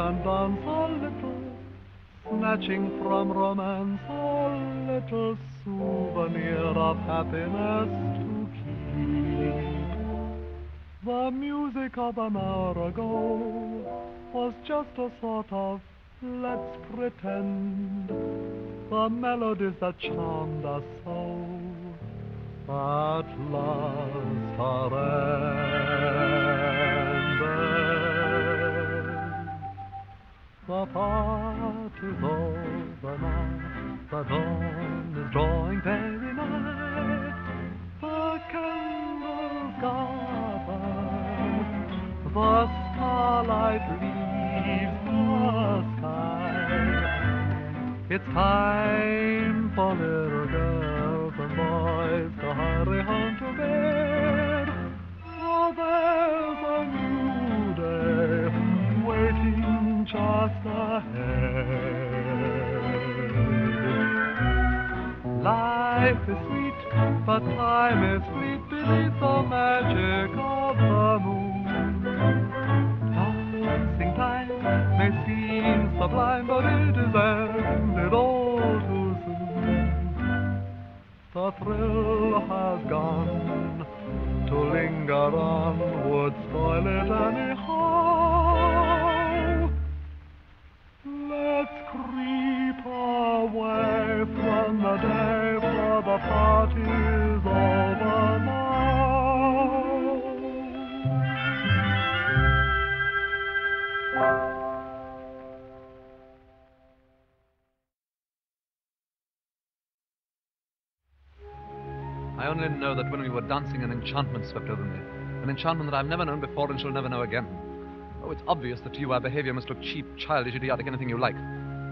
And dance a little, snatching from romance a little souvenir of happiness to keep. The music of an hour ago was just a sort of let's pretend. The melodies that charmed us so at last are ended. The party's over now, the dawn is drawing very nigh. The candles gather, the starlight leaves the sky. It's time for little girls and boys to hurry home to bed. For there's a new day just ahead. Life is sweet, but time is fleet beneath the magic of the moon. Dancing time may seem sublime, but it is ended all too soon. The thrill has gone. To linger on would spoil it anyhow. Creep away from the day, for the party's over now. I only know that when we were dancing, an enchantment swept over me. An enchantment that I've never known before and shall never know again. Oh, it's obvious that to you our behavior must look cheap, childish, idiotic, anything you like.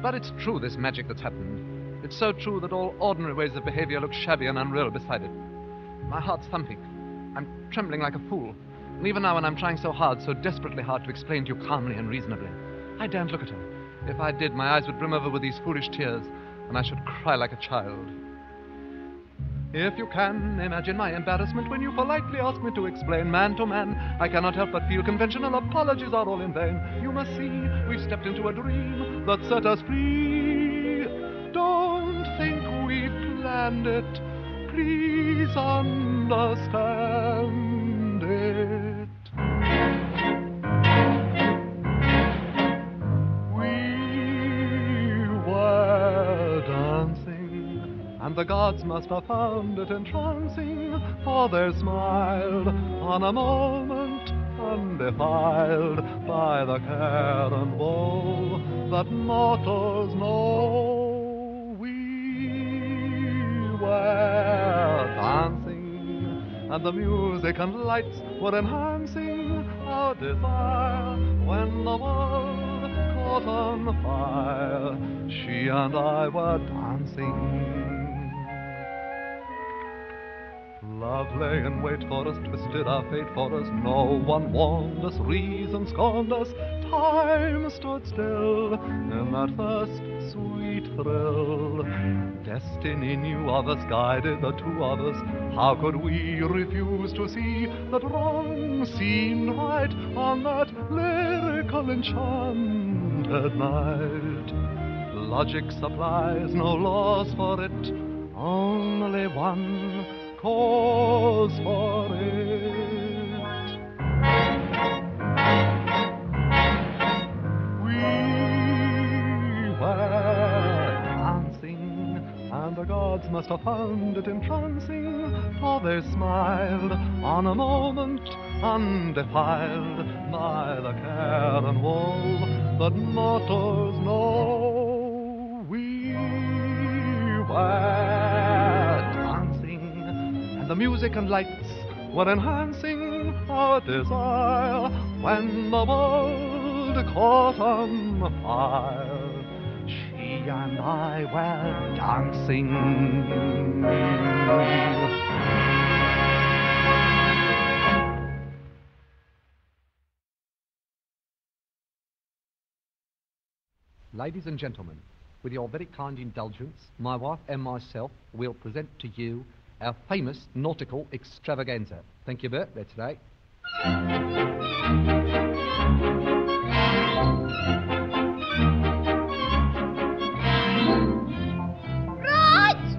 But it's true, this magic that's happened. It's so true that all ordinary ways of behavior look shabby and unreal beside it. My heart's thumping. I'm trembling like a fool. And even now, when I'm trying so hard, so desperately hard to explain to you calmly and reasonably, I daren't look at her. If I did, my eyes would brim over with these foolish tears, and I should cry like a child. If you can imagine my embarrassment when you politely ask me to explain man to man, I cannot help but feel conventional apologies are all in vain. You must see, we've stepped into a dream that set us free. Don't think we planned it, please understand it. We were dancing, and the gods must have found it entrancing, for they smiled on a moment undefiled by the care and woe that mortals know. We were dancing, and the music and lights were enhancing our desire when the world caught on fire. She and I were dancing. Love lay in wait for us, twisted our fate for us. No one warned us, reason scorned us. Time stood still in that first sweet thrill. Destiny knew of us, guided the two of us. How could we refuse to see that wrong seemed right on that lyrical enchanted night? Logic supplies no laws for it, only one cause for it. We were dancing, and the gods must have found it entrancing, for they smiled on a moment undefiled by the care and woe that mortals know. We were the music and lights were enhancing our desire when the world caught on fire. She and I were dancing. Ladies and gentlemen, with your very kind indulgence, my wife and myself will present to you our famous nautical extravaganza. Thank you, Bert. That's right. Right!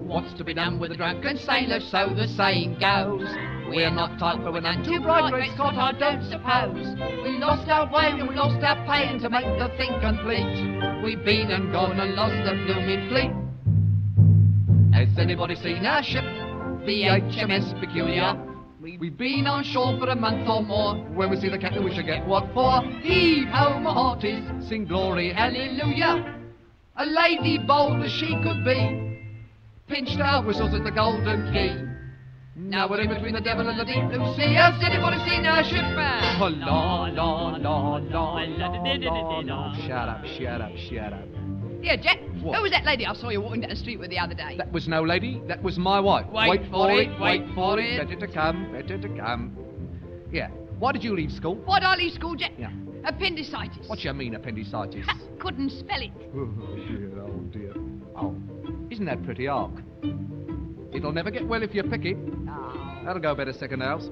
What's to be done with a drunken sailor? So the saying goes. We're not type for none too bright, Great Scott, I don't suppose. We lost our way and we lost our pay, and to make the thing complete, we've been and gone and lost the blooming fleet. Has anybody seen our ship? The HMS Peculiar. We've been on shore for a month or more. When we see the captain, we should get what for. Heave ho, my hearties, sing glory, hallelujah. A lady bold as she could be, pinched our whistles at the Golden Key. Now we're in between the devil and the deep blue sea. Has anybody seen our ship? Oh, la, la, la, la, la, la. Shut up, shut up, shut up. Yeah, Jack. What? Who was that lady I saw you walking down the street with the other day? That was no lady, that was my wife. Wait for it, wait for it. Better to come, better to come. Yeah. Why did you leave school? Why did I leave school, Jack? Yeah. Appendicitis. What do you mean, appendicitis? Ha, couldn't spell it. Oh dear, oh dear. Oh, isn't that pretty arc? It'll never get well if you pick it. Oh. That'll go better second house.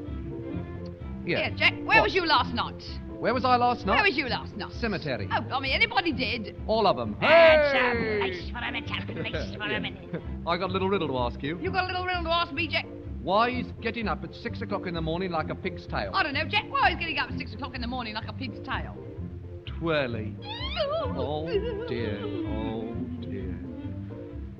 Yeah. Yeah, Jack. Where What? was you last night? Where was I last night? Where was you last night? Cemetery. Oh, I anybody did. All of them. That's a Hey! place for a minute, place for a <laughs> minute. I got a little riddle to ask you. You got a little riddle to ask me, Jack? Why is getting up at six o'clock in the morning like a pig's tail? I don't know, Jack. Why is getting up at six o'clock in the morning like a pig's tail? Twirly. <laughs> Oh dear. Oh dear.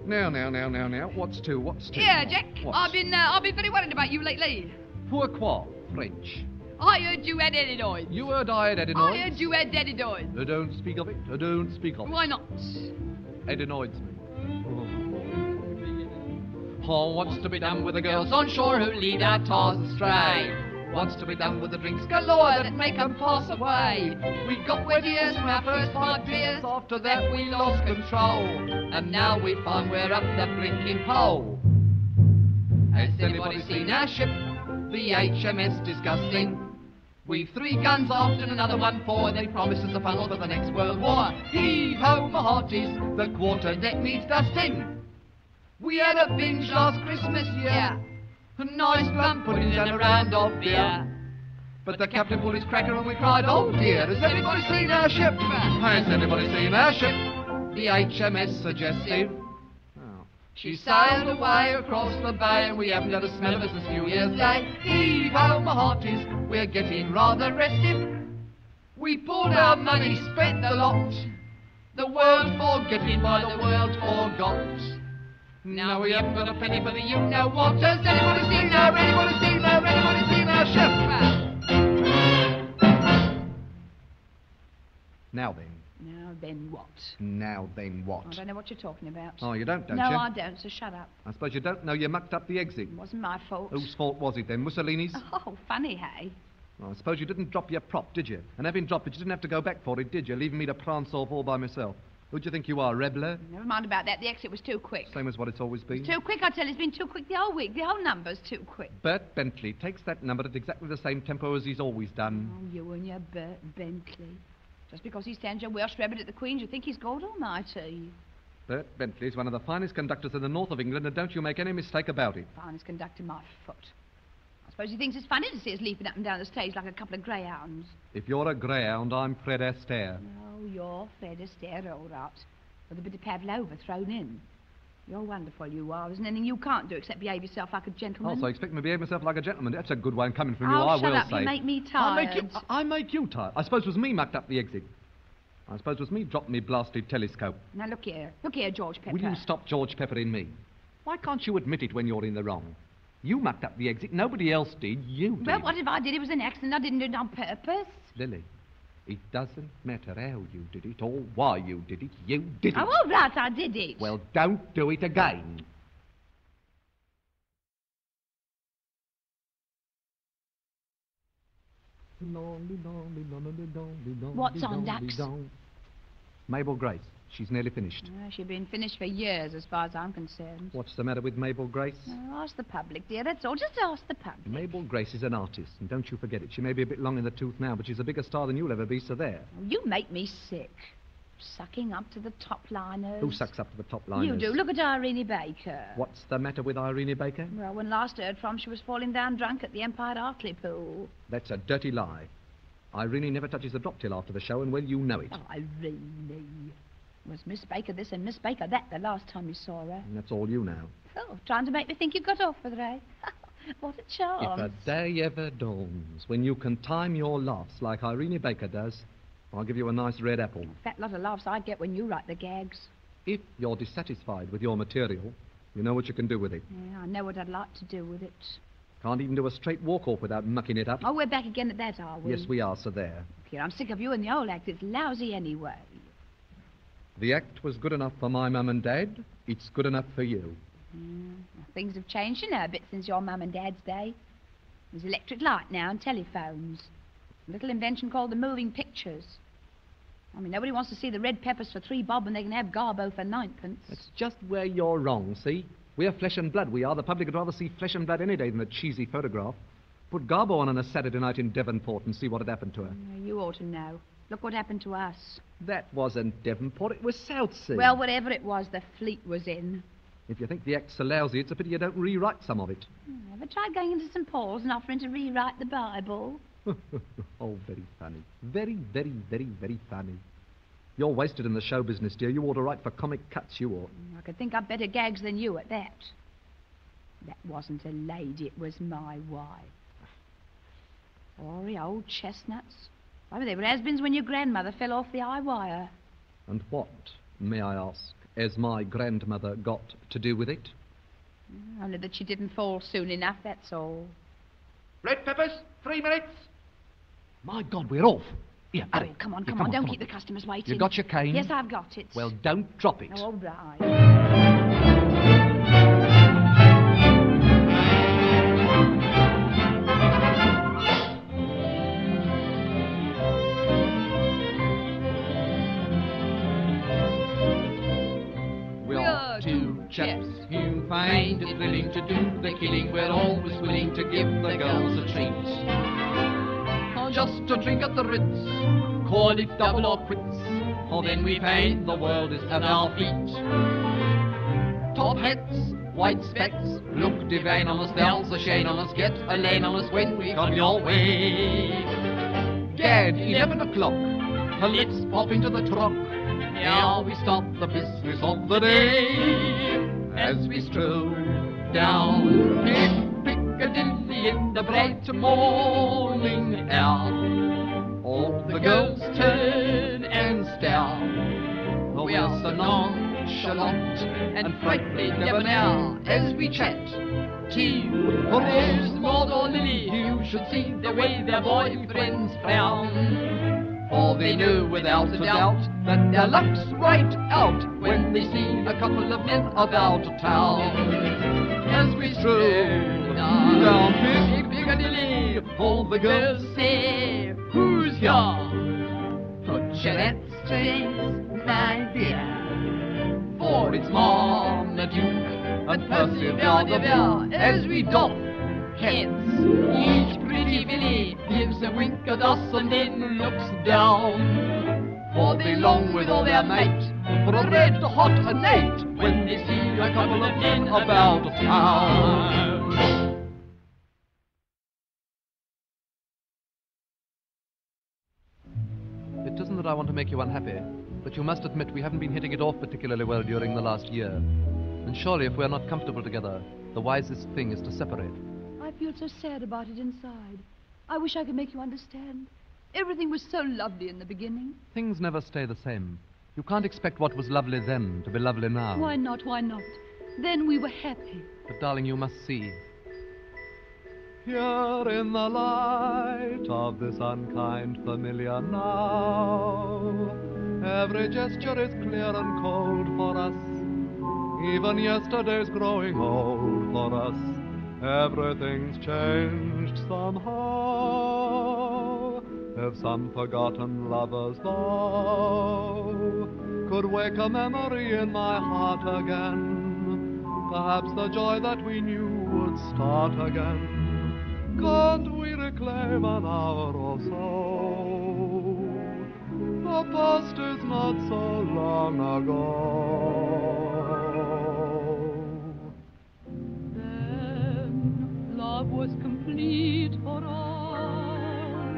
Now, now, now, now, now. What's two? What's two? Yeah, Jack. What's I've been, uh, I've been very worried about you lately. Pourquoi French? I heard you had adenoids. You heard I had I heard you had adenoids. Uh, don't speak of it. Uh, don't speak of it. Why not? Adenoids me. Oh, what's to be done with the girls on shore who lead our tars astray? What's to be done with the drinks galore that make 'em pass away? We got wet ears from our first five beers. After that we lost control, and now we find we're up the blinking pole. Has anybody seen our ship? The HMS Disgusting. We've three guns aft and another one forward. They promise us a funnel for the next World War. Heave ho, my hearties, the quarter deck needs dusting. We had a binge last Christmas, yeah. A nice plum pudding and a round of beer. But the captain pulled his cracker and we cried, oh dear, has anybody seen our ship? Has anybody seen our ship? The HMS Suggestive. She sailed away across the bay and we haven't had a smell of it since New Year's Day. Heave ho, my hearties, we're getting rather restive. We pulled our money, spent the lot. The world forgetting by the world forgot. Now we haven't got a penny for the you know what. Has anybody seen our, anybody seen our, anybody seen our ship? Now then, Now then what? now then what? I don't know what you're talking about. Oh, you don't, don't no, you? I don't, so shut up. I suppose you don't know you mucked up the exit. It wasn't my fault. Whose fault was it then? Mussolini's? <laughs> Oh, funny, hey? I suppose you didn't drop your prop, did you? And having dropped it, you didn't have to go back for it, did you? Leaving me to prance off all by myself. Who do you think you are, Rebla? Never mind about that. The exit was too quick. Same as what it's always been. Too quick, I tell you. It's been too quick the whole week. The whole number's too quick. Bert Bentley takes that number at exactly the same tempo as he's always done. Oh, you and your Bert Bentley. Just because he stands your Welsh rabbit at the Queen's, you think he's God Almighty. Bert Bentley's one of the finest conductors in the north of England, and don't you make any mistake about it. Finest conductor my foot. I suppose he thinks it's funny to see us leaping up and down the stage like a couple of greyhounds. If you're a greyhound, I'm Fred Astaire. Oh, you're Fred Astaire, all right. With a bit of Pavlova thrown in. You're wonderful, you are. There's anything you can't do except behave yourself like a gentleman. Also, expect me to behave myself like a gentleman. That's a good one coming from you, oh, I shut will up. say. You make me I make you, tired. I make you tired. I suppose it was me mucked up the exit. I suppose it was me dropped me blasted telescope. Now, look here. Look here, George Pepper. Will you stop George peppering me? Why can't you admit it when you're in the wrong? You mucked up the exit. Nobody else did. You did. Well, what if I did? It was an accident. I didn't do it on purpose. Lily, it doesn't matter how you did it or why you did it. You did it. Oh, all right, I did it. Well, don't do it again. What's on, Dax? Mabel Grace. She's nearly finished. She's been finished for years, as far as I'm concerned. What's the matter with Mabel Grace? Oh, ask the public, dear. That's all. Just ask the public. Mabel Grace is an artist, and don't you forget it. She may be a bit long in the tooth now, but she's a bigger star than you'll ever be, so there. Oh, you make me sick. Sucking up to the top liners. Who sucks up to the top liners? You do. Look at Irene Baker. What's the matter with Irene Baker? Well, when last heard from, she was falling down drunk at the Empire Hartlepool. That's a dirty lie. Irene never touches a drop till after the show, and well, you know it. Oh, Irene. Was Miss Baker this and Miss Baker that the last time you saw her? And that's all you know. Oh, trying to make me think you got off with her, eh? <laughs> what a charm. If a day ever dawns when you can time your laughs like Irene Baker does, I'll give you a nice red apple. That lot of laughs I get when you write the gags. If you're dissatisfied with your material, you know what you can do with it. Yeah, I know what I'd like to do with it. Can't even do a straight walk off without mucking it up. Oh, we're back again at that, are we? Yes, we are, so there. Here, I'm sick of you and the old act. It's lousy anyway. The act was good enough for my mum and dad. It's good enough for you. Mm, things have changed, you know, a bit since your mum and dad's day. There's electric light now and telephones. A little invention called the moving pictures. I mean, nobody wants to see the red peppers for three bob when they can have Garbo for ninepence. That's just where you're wrong, see? We're flesh and blood, we are. The public would rather see flesh and blood any day than a cheesy photograph. Put Garbo on on a Saturday night in Devonport and see what had happened to her. Yeah, You ought to know. Look what happened to us. That wasn't Devonport, it was Southsea. Well, whatever it was, the fleet was in. If you think the act's so lousy, it's a pity you don't rewrite some of it. Hmm, Ever tried going into St. Paul's and offering to rewrite the Bible? <laughs> oh, very funny. Very, very, very, very funny. You're wasted in the show business, dear. You ought to write for comic cuts, you ought. Hmm, I could think up better gags than you at that. That wasn't a lady, it was my wife. Hoary old chestnuts. Why, they were has-beens when your grandmother fell off the high wire. And what, may I ask, has my grandmother got to do with it? Mm, only that she didn't fall soon enough, that's all. Red peppers, three minutes. My God, we're off. Here, oh, hurry. Oh, come on, Here, come, on, don't keep the customers waiting. You got your cane? Yes, I've got it. Well, don't drop it. Oh, all right. Chaps who find it thrilling to do the killing. We're always willing to give the girls a treat. Just a drink at the Ritz, call it double or quits. for then we pay, the world is at our feet. Top hats, white specs, look divine on us, there's a shame on us, get a lane on us when we come your way. Gad, 11 o'clock, let's pop into the trunk. Now we stop the business of the day as we stroll down Pic- Piccadilly in the bright morning air. All the girls turn and stare. We are so nonchalant and frightfully debonair as we chat. Tea, Rose, Maud or Lily, you should see the way their boyfriends frown. For they know without a doubt that their luck's right out when they see a couple of men about town. As we stroll down Pic- Piccadilly, all the girls say, Who's here? Put your strings, my dear. For it's Marmaduke and Percy Valdevere as we doff heads. Each pretty Billy gives a wink at us and then looks down. For they long with all their might for a red hot night when they see a couple of men about town. It isn't that I want to make you unhappy, but you must admit we haven't been hitting it off particularly well during the last year. And surely, if we're not comfortable together, the wisest thing is to separate. I feel so sad about it inside. I wish I could make you understand. Everything was so lovely in the beginning. Things never stay the same. You can't expect what was lovely then to be lovely now. Why not? Why not? Then we were happy. But, darling, you must see. Here in the light of this unkind familiar now, every gesture is clear and cold for us. Even yesterday's growing old for us. Everything's changed somehow. If some forgotten lover's vow could wake a memory in my heart again, perhaps the joy that we knew would start again. Can't we reclaim an hour or so? The past is not so long ago. Love was complete for us.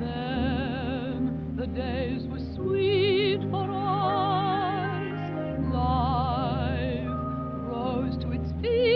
Then the days were sweet for us. Life rose to its feet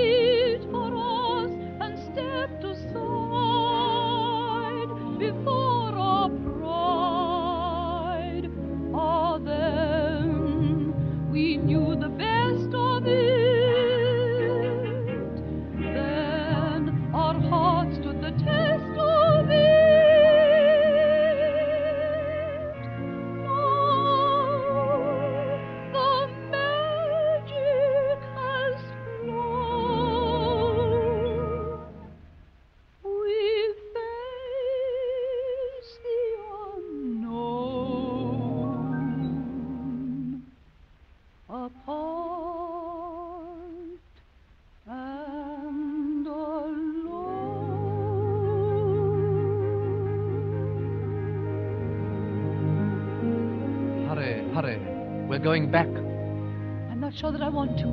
sure that I want to.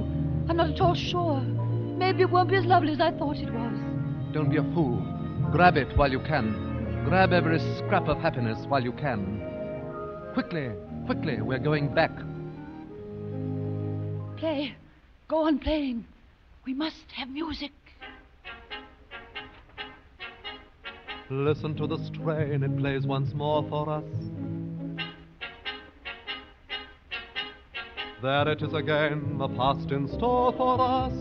I'm not at all sure. Maybe it won't be as lovely as I thought it was. Don't be a fool. Grab it while you can. Grab every scrap of happiness while you can. Quickly, quickly, we're going back. Play. Go on playing. We must have music. Listen to the strain, it plays once more for us. There it is again, the past in store for us.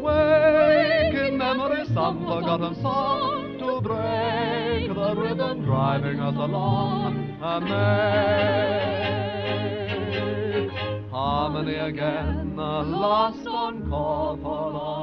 Wake in memory some forgotten song to break the rhythm driving us along and make harmony again, a last encore for us.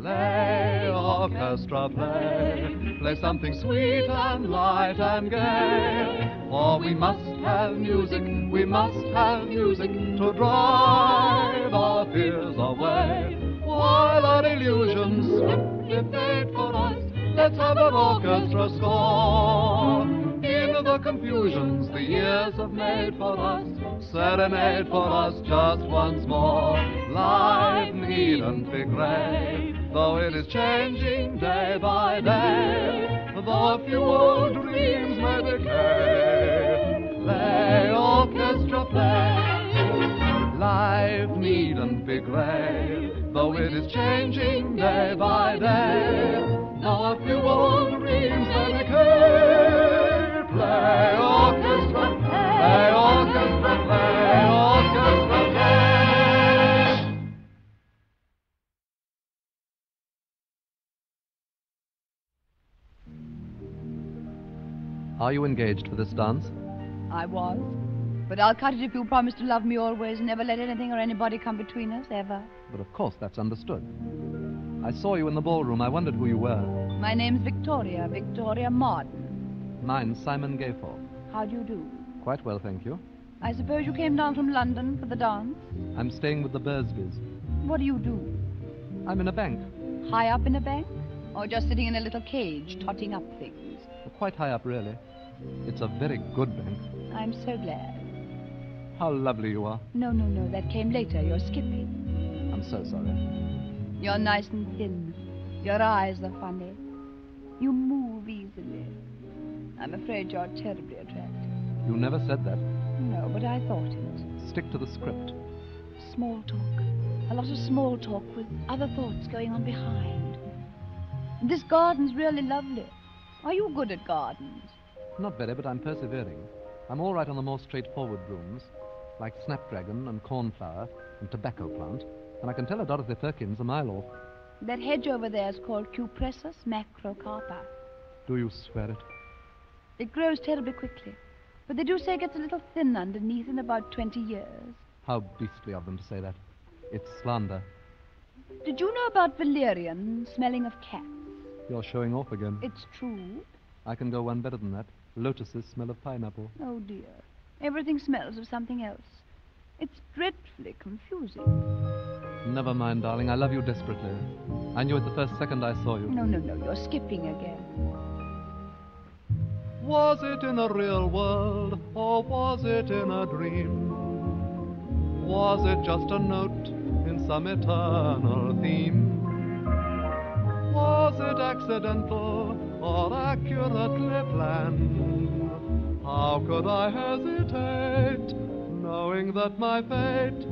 Play, orchestra, play, play something sweet and light and gay. For we must have music, we must have music to drive our fears away. While our illusions swiftly fade for us, let's have an orchestra score. In the confusions the years have made for us, serenade for us just once more. Life needn't be grey, though it is changing day by day. Though a few old dreams may decay, play orchestra play. Life needn't be grey, though it is changing day by day. Though a few old dreams may decay, play orchestra, play orchestra, Are you engaged for this dance? I was. But I'll cut it if you promise to love me always, and never let anything or anybody come between us, ever. But of course, that's understood. I saw you in the ballroom. I wondered who you were. My name's Victoria, Victoria Martin. Mine's Simon Gayforth. How do you do? Quite well, thank you. I suppose you came down from London for the dance? I'm staying with the Bursbys. What do you do? I'm in a bank. High up in a bank? Or just sitting in a little cage, totting up things? Quite high up, really. It's a very good bank. I'm so glad. How lovely you are. No, no, no, that came later. You're skipping. I'm so sorry. You're nice and thin. Your eyes are funny. You move easily. I'm afraid you're terribly attractive. You never said that. No, but I thought it. Stick to the script. Small talk. A lot of small talk with other thoughts going on behind. This garden's really lovely. Are you good at gardens? Not very, but I'm persevering. I'm all right on the more straightforward blooms, like snapdragon and cornflower and tobacco plant, and I can tell a Dorothy Perkins a mile off. That hedge over there is called Cupressus macrocarpa. Do you swear it? It grows terribly quickly, but they do say it gets a little thin underneath in about 20 years. How beastly of them to say that. It's slander. Did you know about valerian smelling of cats? You're showing off again. It's true. I can go one better than that. Lotuses smell of pineapple. Oh dear. Everything smells of something else. It's dreadfully confusing. Never mind, darling. I love you desperately. I knew it the first second I saw you. No, no, no. You're skipping again. Was it in the real world or was it in a dream? Was it just a note in some eternal theme? Was it accidental or accurately planned? How could I hesitate, knowing that my fate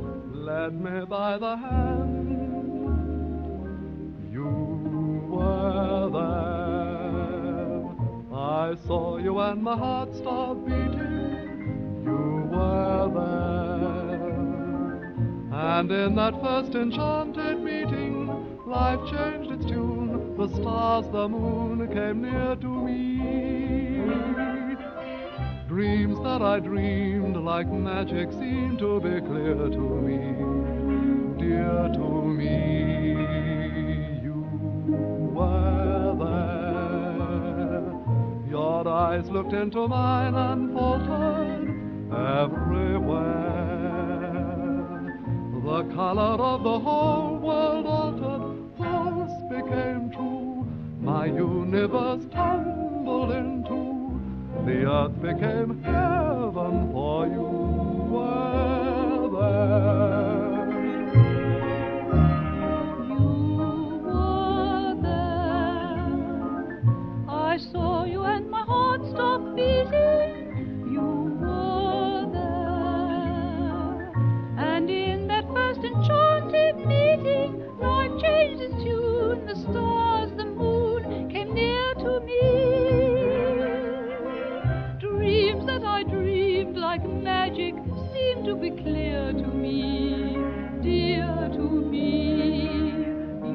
led me by the hand? You were there. I saw you and my heart stopped beating. You were there. And in that first enchanted meeting, life changed its tune. The stars, the moon came near to me. Dreams that I dreamed like magic seemed to be clear to me, dear to me. You were there. Your eyes looked into mine and faltered everywhere. The color of the whole world altered, became true. My universe tumbled into the earth became heaven for you there. You were there. I saw you and my heart stopped beating. soon the stars, the moon came near to me. Dreams that I dreamed like magic seemed to be clear to me, dear to me.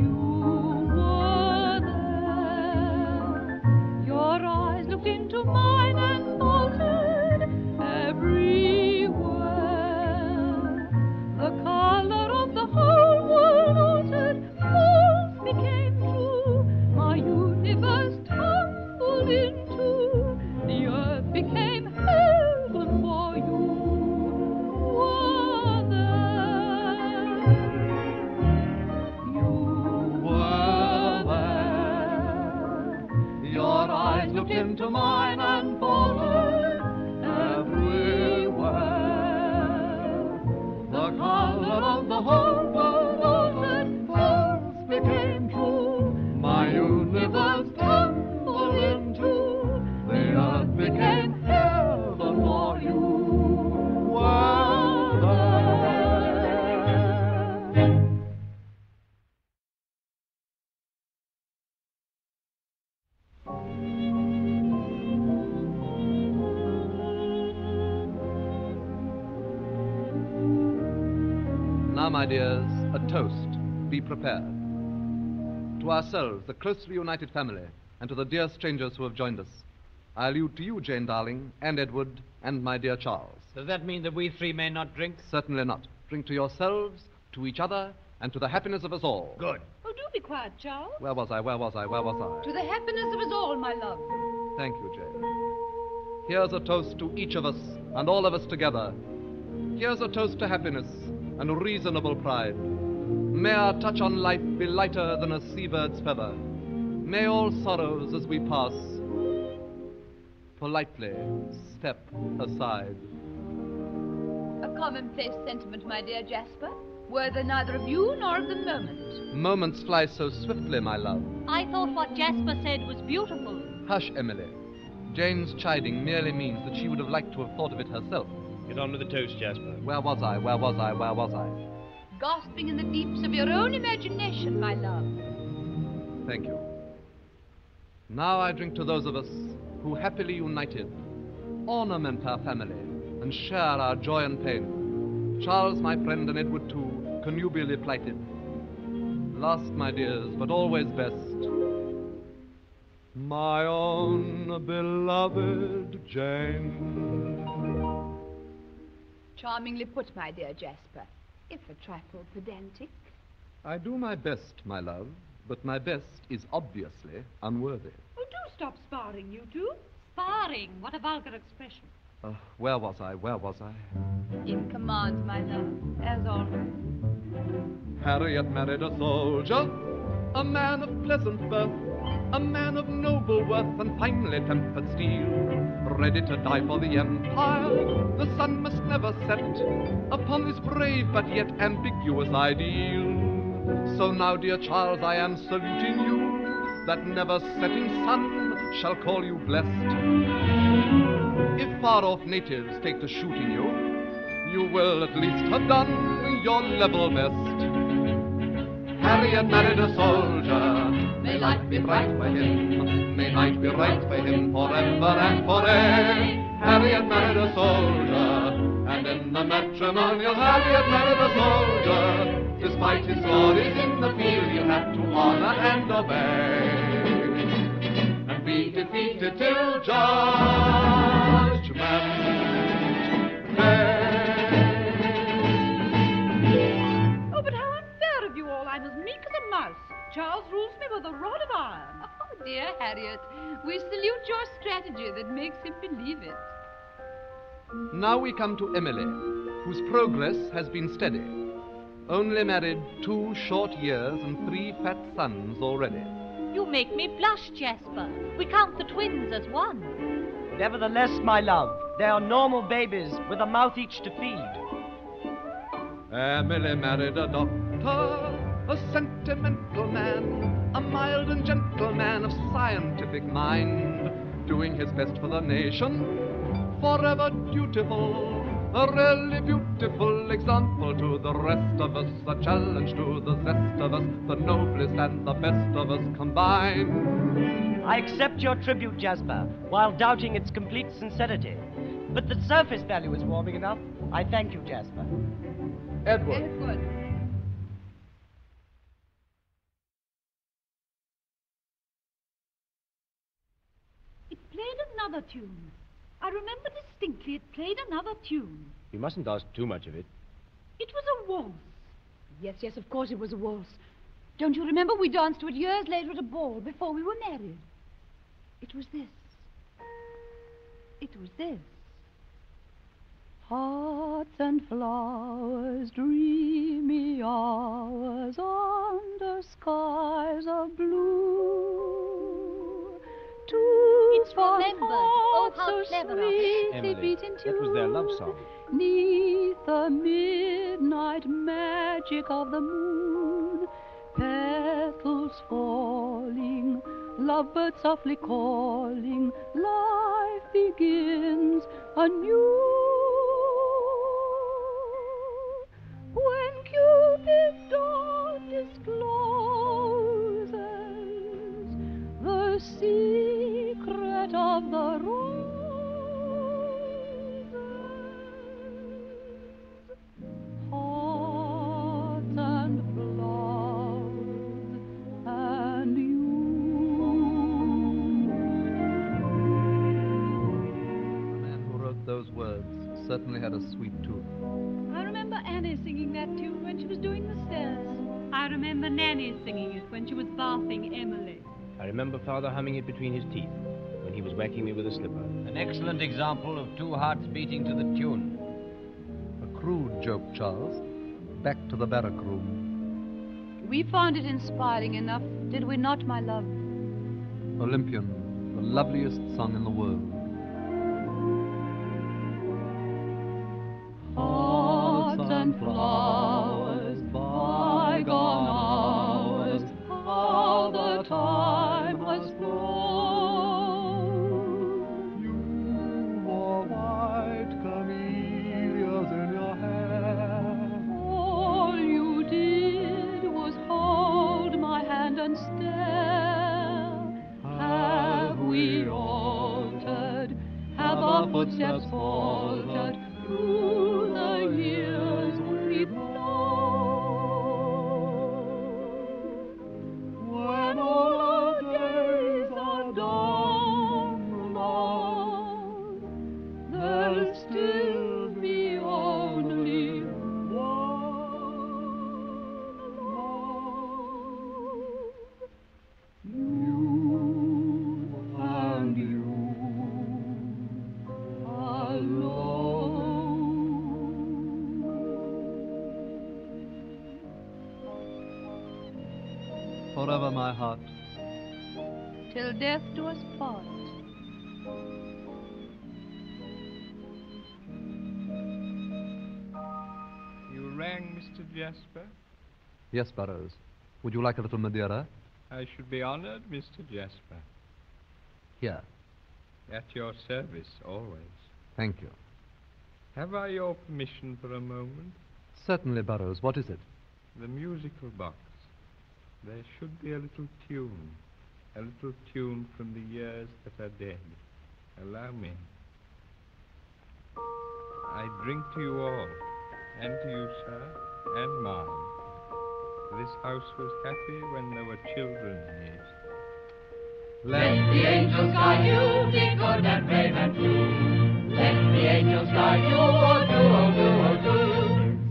You were there. Your eyes looked into mine and bolted. Ourselves, the closely united family, and to the dear strangers who have joined us. I allude to you, Jane Darling, and Edward, and my dear Charles. Does that mean that we three may not drink? Certainly not. Drink to yourselves, to each other, and to the happiness of us all. Good. Oh, do be quiet, Charles. Where was I? Where was I? Where was I? To the happiness of us all, my love. Thank you, Jane. Here's a toast to each of us and all of us together. Here's a toast to happiness and reasonable pride. May our touch on life be lighter than a seabird's feather. May all sorrows as we pass politely step aside. A commonplace sentiment, my dear Jasper, worthy neither of you nor of the moment. Moments fly so swiftly, my love. I thought what Jasper said was beautiful. Hush, Emily. Jane's chiding merely means that she would have liked to have thought of it herself. Get on with the toast, Jasper. Where was I? Where was I? Where was I? Gasping in the deeps of your own imagination, my love. Thank you. Now I drink to those of us who, happily united, ornament our family and share our joy and pain. Charles, my friend, and Edward, too, connubially plighted. Last, my dears, but always best. My own beloved Jane. Charmingly put, my dear Jasper, if a trifle pedantic. I do my best, my love, but my best is obviously unworthy. Oh, do stop sparring, you two. Sparring. What a vulgar expression. Uh, where was I? Where was I? In command, my love, as always. Harriet married a soldier, a man of pleasant birth, a man of noble worth and finely tempered steel, ready to die for the empire. The sun must never set upon this brave but yet ambiguous ideal. So now, dear Charles, I am saluting you, that never setting sun shall call you blessed. If far off natives take to shooting you, you will at least have done your level best. Harriet married a soldier. May life be bright for him. May night be right for him forever and forever. Harriet married a soldier. And in the matrimonial Harriet married a soldier. Despite his glories in the field, he had to honor and obey. And be defeated till judgment Charles rules me with a rod of iron. Oh, dear Harriet, we salute your strategy that makes him believe it. Now we come to Emily, whose progress has been steady. Only married two short years and three fat sons already. You make me blush, Jasper. We count the twins as one. Nevertheless, my love, they are normal babies with a mouth each to feed. Emily married a doctor, a sentimental man, a mild and gentle man of scientific mind, doing his best for the nation, forever dutiful, a really beautiful example to the rest of us, a challenge to the zest of us, the noblest and the best of us combined. I accept your tribute, Jasper, while doubting its complete sincerity. But the surface value is warming enough. I thank you, Jasper. Edward, Edward. Played another tune. I remember distinctly it played another tune. You mustn't ask too much of it. It was a waltz. Yes, yes, of course it was a waltz. Don't you remember we danced to it years later at a ball before we were married? It was this. It was this. Hearts and flowers, dreamy hours under skies of blue. To Pulse one remembered. Oh, how so clever of sweet they Emily, beat into that was their love song. Neath the midnight magic of the moon, petals falling, lovebirds softly calling, life begins anew. When Cupid's dawn discloses the secret of the roses, hearts and flowers and you. The man who wrote those words certainly had a sweet tooth. I remember Annie singing that tune when she was doing the stairs. I remember Nanny singing it when she was bathing Emily. I remember father humming it between his teeth when he was whacking me with a slipper. An excellent example of two hearts beating to the tune. A crude joke, Charles. Back to the barrack room. We found it inspiring enough, did we not, my love? Olympian, the loveliest song in the world. Yes, Burrows. Would you like a little Madeira? I should be honored, Mr. Jasper. Here. At your service, always. Thank you. Have I your permission for a moment? Certainly, Burrows. What is it? The musical box. There should be a little tune. A little tune from the years that are dead. Allow me. I drink to you all, and to you, sir, and ma'am. This house was happy when there were children in it. Let the angels guide you, be good and brave and true. Let the angels guide you, oh do, oh do, oh do.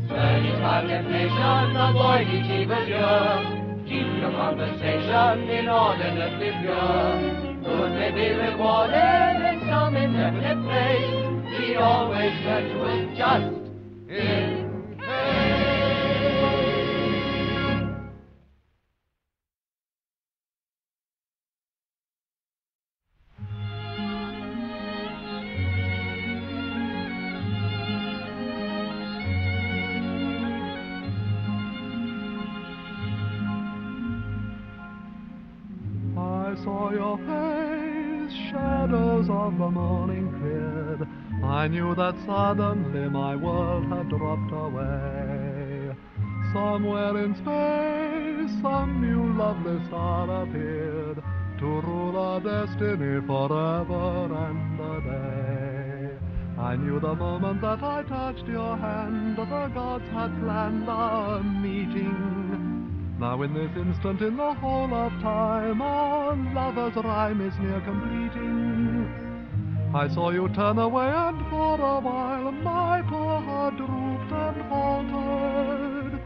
Spurn each vile temptation, avoid each evil lure. Keep your conversation inordinately pure. Good may be rewarded in some indefinite place. Be always virtuous, just in your face, shadows of the morning cleared. I knew that suddenly my world had dropped away. Somewhere in space, some new lovely star appeared to rule our destiny forever and a day. I knew the moment that I touched your hand, the gods had planned our meeting. Now in this instant in the whole of time Our lover's rhyme is near completing. I saw you turn away and for a while My poor heart drooped and faltered.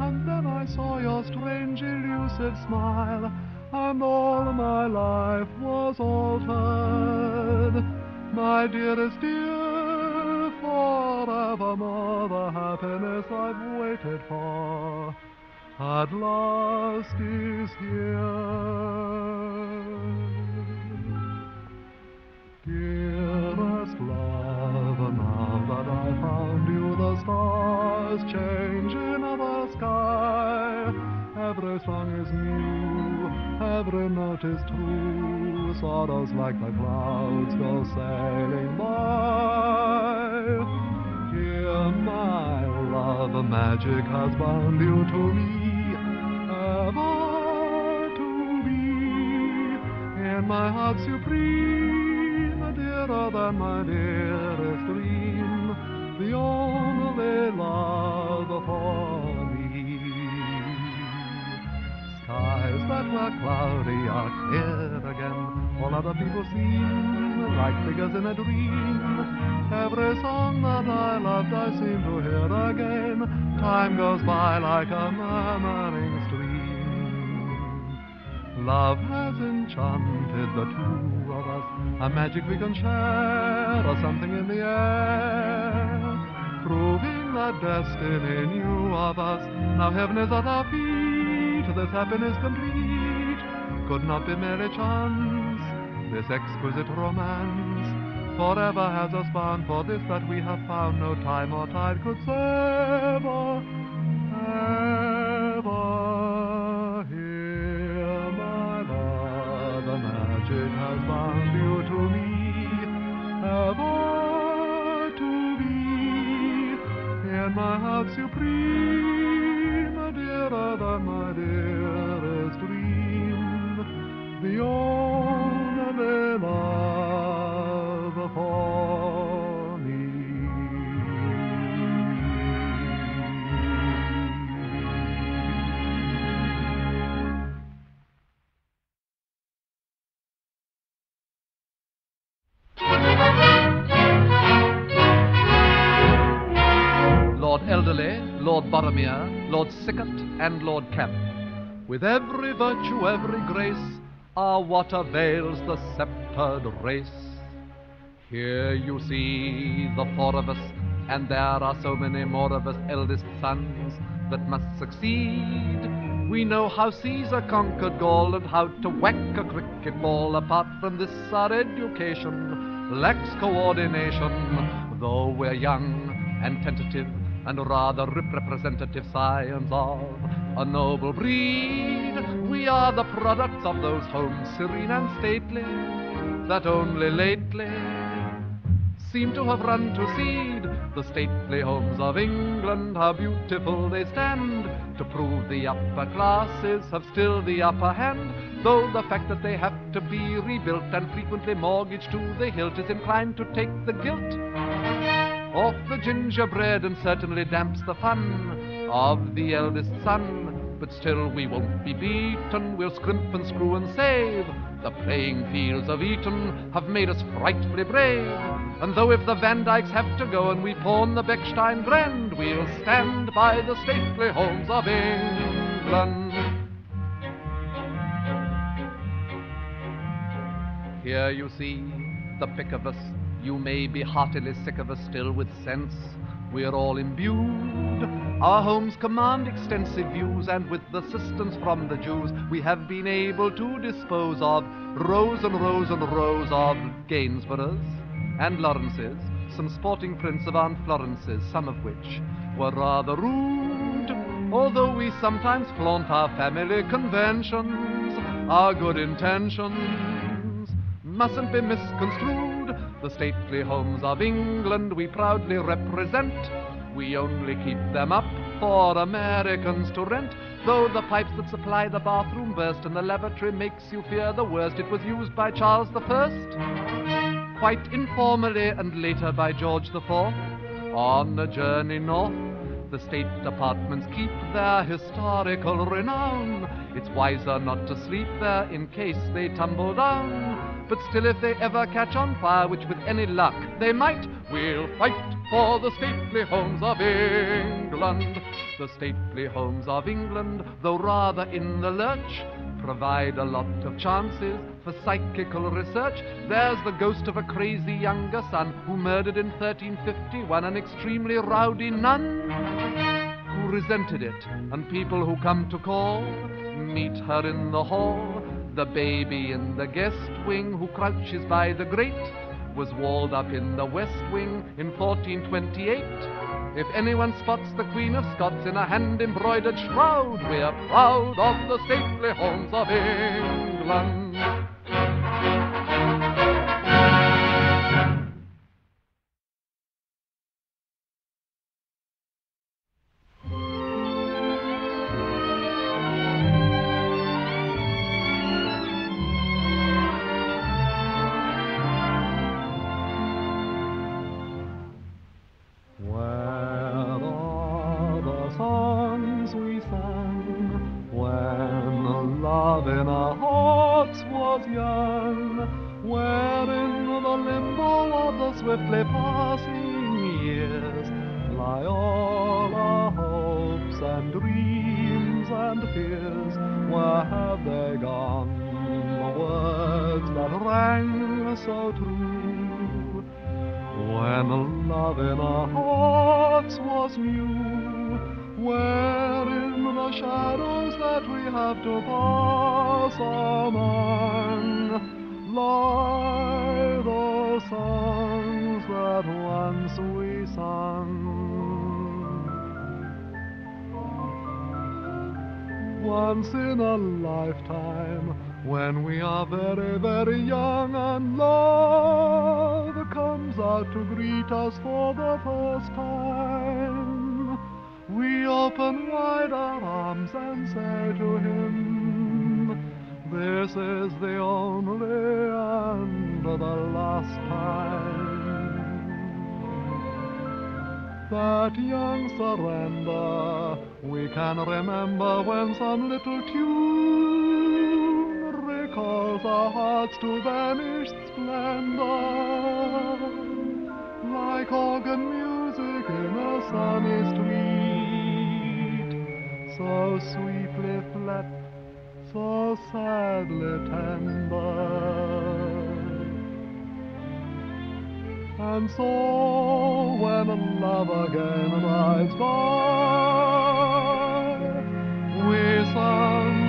And then I saw your strange elusive smile And all my life was altered. My dearest dear, forevermore The happiness I've waited for at last is here. Dearest love, now that I found you, the stars change in the sky. Every song is new, every note is true. Sorrows like the clouds go sailing by. Dear my love, magic has bound you to me, ever to be in my heart supreme, dearer than my dearest dream, the only love for me. Skies that were cloudy are clear again. All other people seem like figures in a dream. Every song that I loved I seem to hear again. Time goes by like a murmuring. Love has enchanted the two of us. A magic we can share, or something in the air. Proving that destiny knew of us. Now heaven is at our feet, this happiness complete. Could not be merry chance, this exquisite romance. Forever has us bound for this that we have found. No time or tide could sever, magic you to me, ever to be in my heart supreme, dearer than my dearest dream, the Lord Boromir, Lord Sickert, and Lord Kemp. With every virtue, every grace, ah, what avails the sceptred race? Here you see the four of us, and there are so many more of us eldest sons that must succeed. We know how Caesar conquered Gaul and how to whack a cricket ball. Apart from this, our education lacks coordination, though we're young and tentative and rather representative scions of a noble breed. We are the products of those homes serene and stately that only lately seem to have run to seed. The stately homes of England, how beautiful they stand, to prove the upper classes have still the upper hand. Though the fact that they have to be rebuilt and frequently mortgaged to the hilt is inclined to take the guilt off the gingerbread and certainly damps the fun of the eldest son. But still we won't be beaten, we'll scrimp and screw and save. The playing fields of Eton have made us frightfully brave. And though if the Van Dykes have to go and we pawn the Bechstein Grand, we'll stand by the stately homes of England. Here you see the pick of us. You may be heartily sick of us still with sense. We're all imbued. Our homes command extensive views, and with the assistance from the Jews, we have been able to dispose of rows and rows and rows of Gainsboroughs and Lawrences, some sporting prints of Aunt Florences, some of which were rather rude. Although we sometimes flaunt our family conventions, our good intentions mustn't be misconstrued. The stately homes of England we proudly represent. We only keep them up for Americans to rent. Though the pipes that supply the bathroom burst and the lavatory makes you fear the worst, it was used by Charles First, quite informally, and later by George Fourth. On a journey north, the state departments keep their historical renown. It's wiser not to sleep there in case they tumble down. But still, if they ever catch on fire, which with any luck they might, we'll fight for the stately homes of England. The stately homes of England, though rather in the lurch, provide a lot of chances for psychical research. There's the ghost of a crazy younger son who murdered in 1351 an extremely rowdy nun who resented it, and people who come to call meet her in the hall. The baby in the guest wing who crouches by the grate was walled up in the West Wing in 1428. If anyone spots the Queen of Scots in a hand-embroidered shroud, we're proud of the stately homes of England. To pass among lie those songs that once we sung. Once in a lifetime, when we are very, very young and love comes out to greet us for the first time, open wide our arms and say to him, This is the only and the last time. That young surrender we can remember when some little tune recalls our hearts to vanished splendor. Like organ music in a sunny street, so sweetly flat, so sadly tender. And so when love again rides by, we sometimes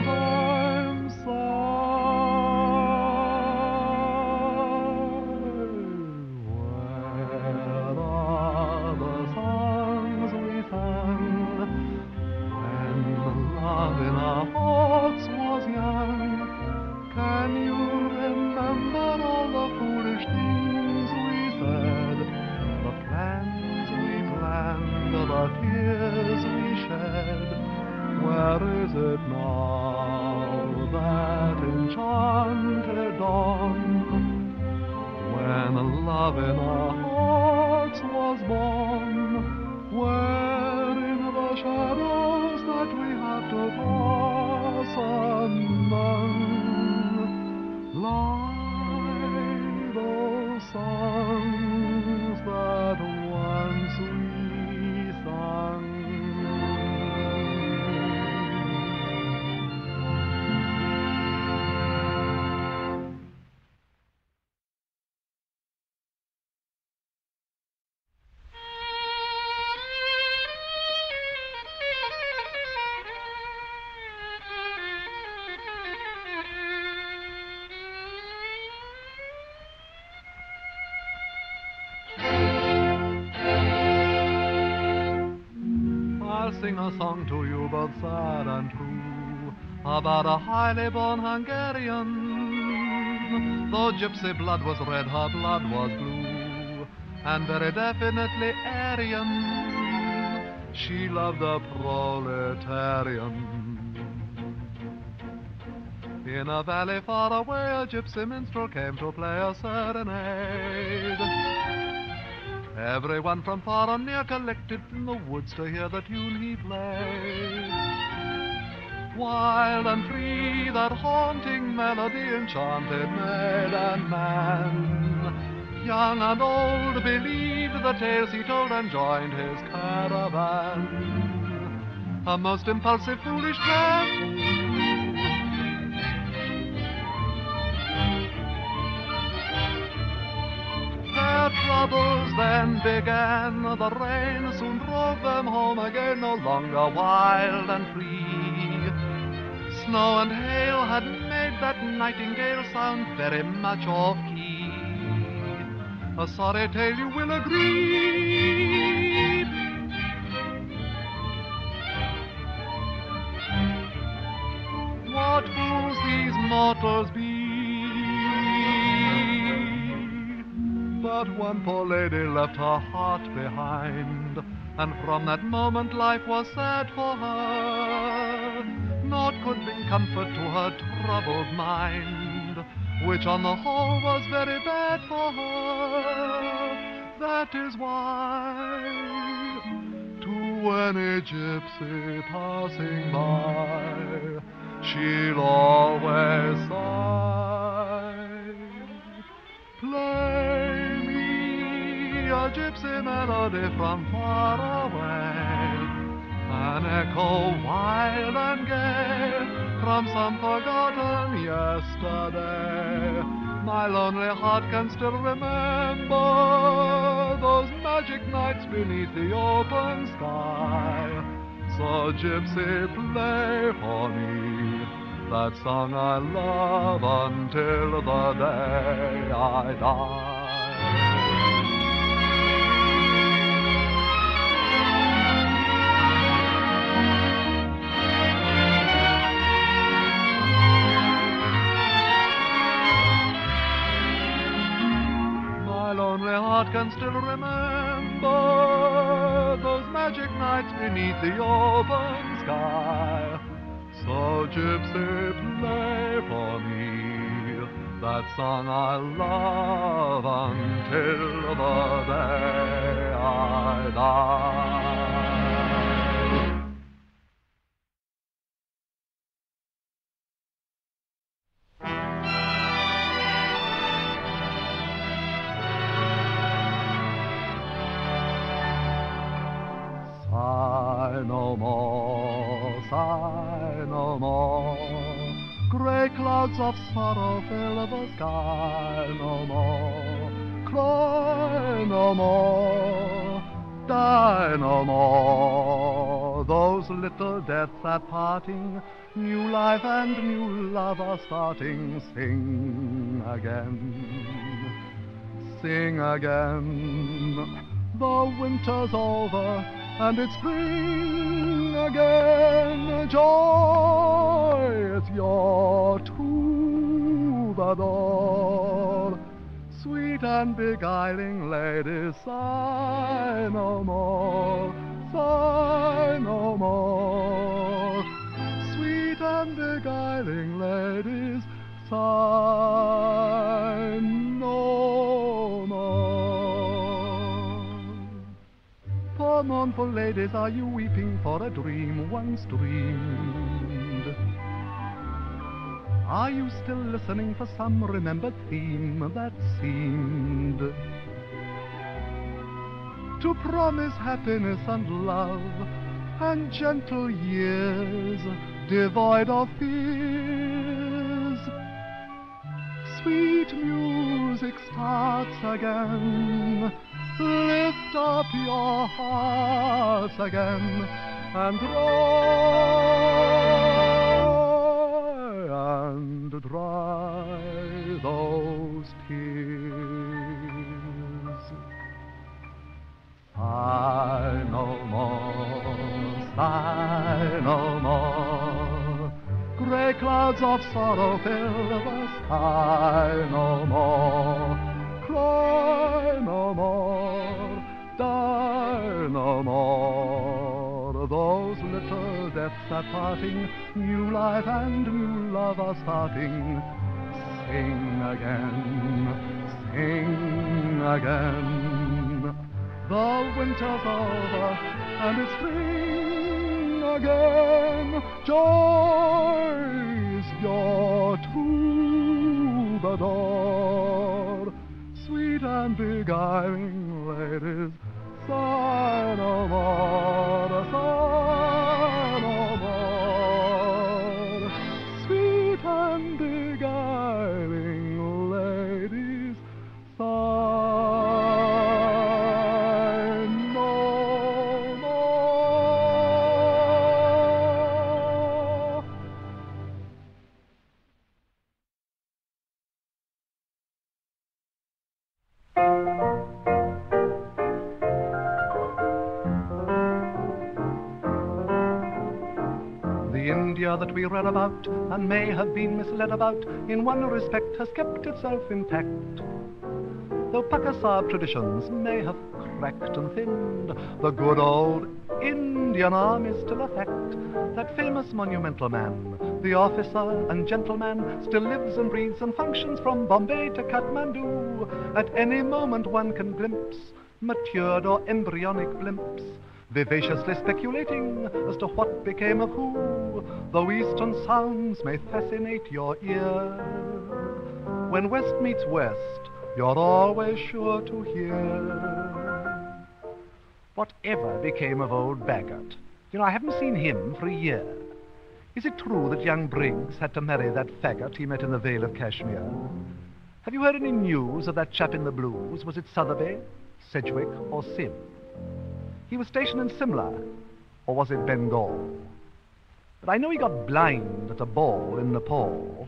Can you remember all the foolish things we said, the plans we planned, the tears we shed? Where is it now, song to you both sad and true about a highly born Hungarian. Though gypsy blood was red, her blood was blue, and very definitely Aryan. She loved a proletarian. In a valley far away, a gypsy minstrel came to play a serenade. Everyone from far and near collected in the woods to hear the tune he played. Wild and free, that haunting melody enchanted maid and man. Young and old believed the tales he told and joined his caravan. A most impulsive, foolish man. Troubles then began. The rain soon drove them home again, no longer wild and free. Snow and hail had made that nightingale sound very much off key. a sorry tale you will agree. What fools these mortals be! But one poor lady left her heart behind, and from that moment life was sad for her. Naught could bring comfort to her troubled mind, which on the whole was very bad for her. That is why to any gypsy passing by, she'll always sigh. Play a gypsy melody from far away, an echo wild and gay from some forgotten yesterday. My lonely heart can still remember those magic nights beneath the open sky. So, gypsy, play for me that song I love until the day I die. Lonely heart can still remember those magic nights beneath the open sky. So, gypsy, play for me that song I love until the day I die. Sigh no more, sigh no more. Grey clouds of sorrow fill the sky no more. Cry no more, die no more. Those little deaths at parting, new life and new love are starting. Sing again, sing again. The winter's over and it's spring again. Joy is your troubadour. Sweet and beguiling ladies, sigh no more, sigh no more. Sweet and beguiling ladies, sigh no Poor mournful ladies, are you weeping for a dream once dreamed? Are you still listening for some remembered theme that seemed to promise happiness and love and gentle years devoid of fears? Sweet music starts again. Lift up your hearts again and dry and dry those tears. Sigh no more, sigh no more. Grey clouds of sorrow fill the sky no more. Cry no more, die no more. Those little deaths are parting, new life and new love are starting. Sing again, sing again. The winter's over and it's spring again. Joy's your troubadour. Sweet and beguiling ladies, sigh no more, sigh That we read about and may have been misled about, in one respect has kept itself intact. Though Pakistan traditions may have cracked and thinned, the good old Indian arm is still a fact. That famous monumental man, the officer and gentleman, still lives and breathes and functions from Bombay to Kathmandu. At any moment one can glimpse matured or embryonic blimps, vivaciously speculating as to what became of who, though eastern sounds may fascinate your ear. When west meets west, you're always sure to hear. Whatever became of old Baggart? You know, I haven't seen him for a year. Is it true that young Briggs had to marry that faggot he met in the Vale of Kashmir? Have you heard any news of that chap in the blues? Was it Sotheby, Sedgwick, or Sim? He was stationed in Simla, or was it Bengal? But I know he got blind at a ball in Nepal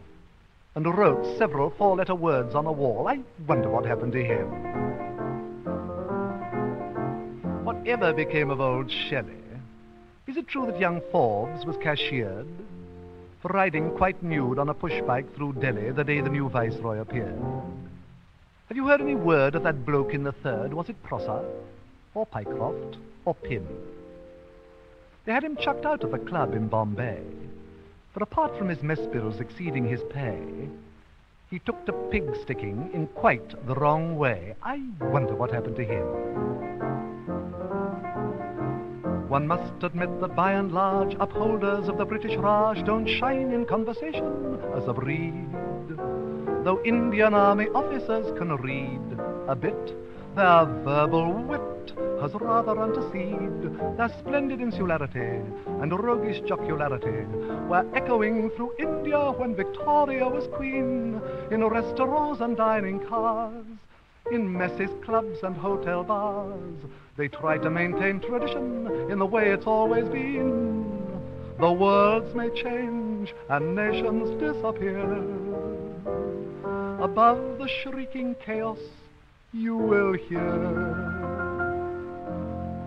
and wrote several four-letter words on a wall. I wonder what happened to him. Whatever became of old Shelley? Is it true that young Forbes was cashiered for riding quite nude on a pushbike through Delhi the day the new viceroy appeared? Have you heard any word of that bloke in the third? Was it Prosser, or Pycroft, or Pym? They had him chucked out of the club in Bombay, for apart from his mess bills exceeding his pay, he took to pig sticking in quite the wrong way. I wonder what happened to him. One must admit that by and large, upholders of the British Raj don't shine in conversation as a breed. Though Indian Army officers can read a bit, their verbal wit has rather seed. Their splendid insularity and roguish jocularity were echoing through India when Victoria was queen, in restaurants and dining cars, in messes, clubs and hotel bars. They try to maintain tradition in the way it's always been. The worlds may change and nations disappear. Above the shrieking chaos, you will hear.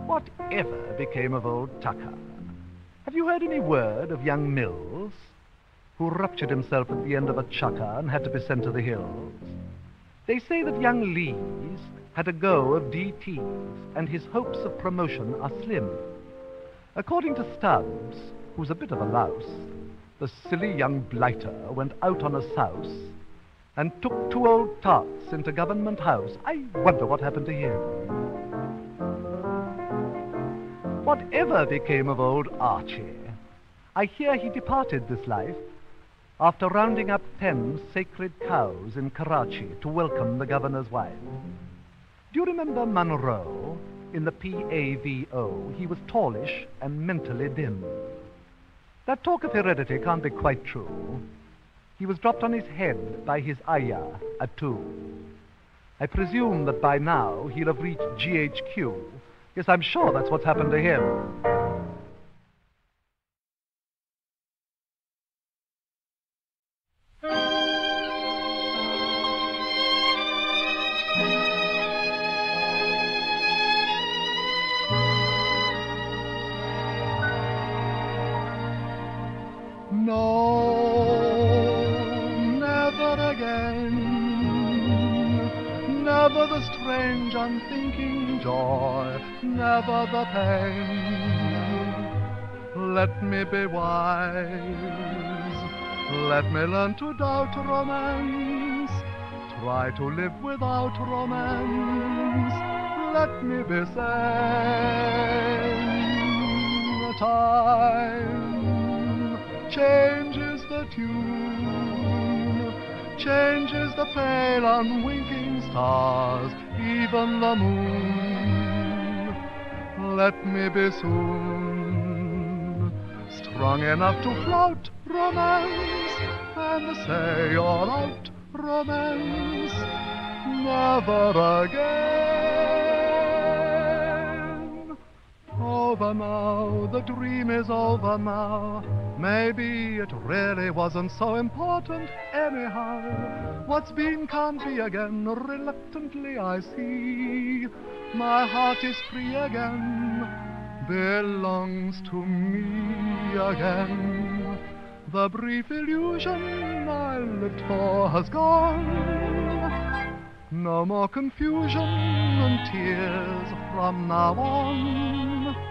Whatever became of old Tucker? Have you heard any word of young Mills, who ruptured himself at the end of a chucker and had to be sent to the hills? They say that young Lees had a go of DTs, and his hopes of promotion are slim. According to Stubbs, who's a bit of a louse, the silly young blighter went out on a souse and took two old tarts into Government House. I wonder what happened to him. Whatever became of old Archie? I hear he departed this life after rounding up ten sacred cows in Karachi to welcome the governor's wife. Do you remember Monroe in the PAVO? He was tallish and mentally dim. That talk of heredity can't be quite true. He was dropped on his head by his ayah at two. I presume that by now he'll have reached GHQ. Yes, I'm sure that's what's happened to him. The strange, unthinking joy, never the pain. Let me be wise, let me learn to doubt romance, try to live without romance. Let me be sane. Time changes the tune, changes the pale, unwinking stars, even the moon. Let me be soon strong enough to flout romance and say you're out romance never again. Over now, the dream is over now. Maybe it really wasn't so important anyhow. What's been can't be again. Reluctantly I see my heart is free again, belongs to me again. The brief illusion I lived for has gone. No more confusion and tears from now on.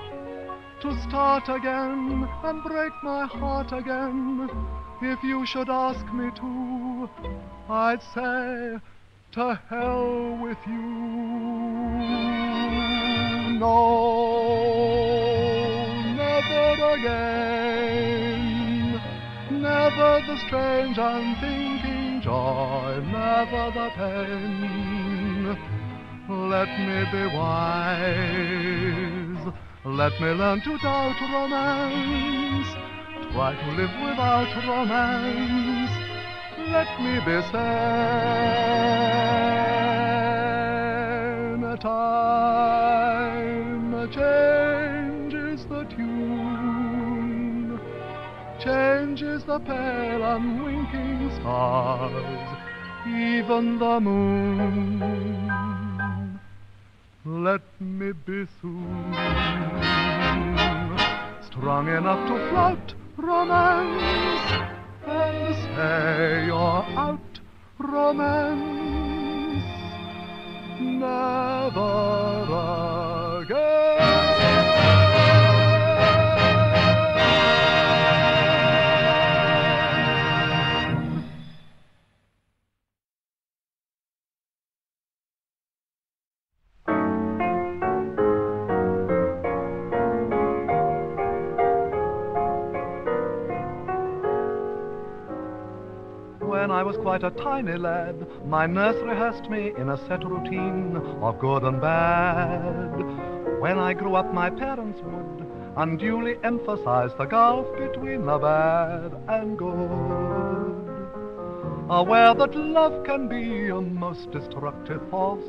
To start again and break my heart again, if you should ask me to, I'd say, to hell with you. No, never again. Never the strange unthinking joy, never the pain. Let me be wise. Let me learn to doubt romance. Try to live without romance. Let me be sane. Time changes the tune, changes the pale unwinking stars, even the moon. Let me be soon strong enough to flout romance and say you're out romance never again. Was quite a tiny lad, my nurse rehearsed me in a set routine of good and bad. When I grew up, my parents would unduly emphasize the gulf between the bad and good. Aware that love can be a most destructive force,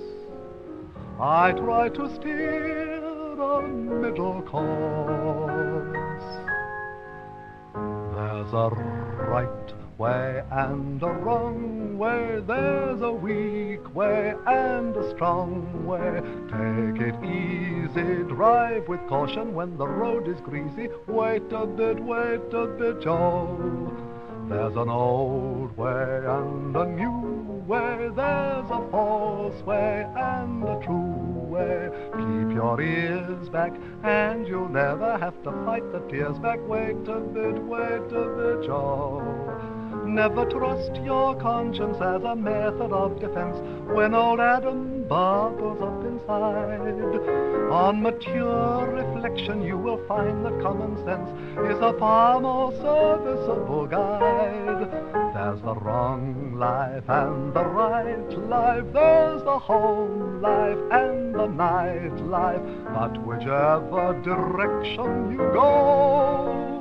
I try to steer a middle course. There's a right way and a wrong way. There's a weak way and a strong way. Take it easy, drive with caution when the road is greasy. Wait a bit, wait a bit, Joe. There's an old way and a new way. There's a false way and a true way. Keep your ears back and you'll never have to fight the tears back. Wait a bit, wait a bit, Joe. Never trust your conscience as a method of defense when old Adam bubbles up inside. On mature reflection, you will find that common sense is a far more serviceable guide. There's the wrong life and the right life. There's the home life and the night life. But whichever direction you go,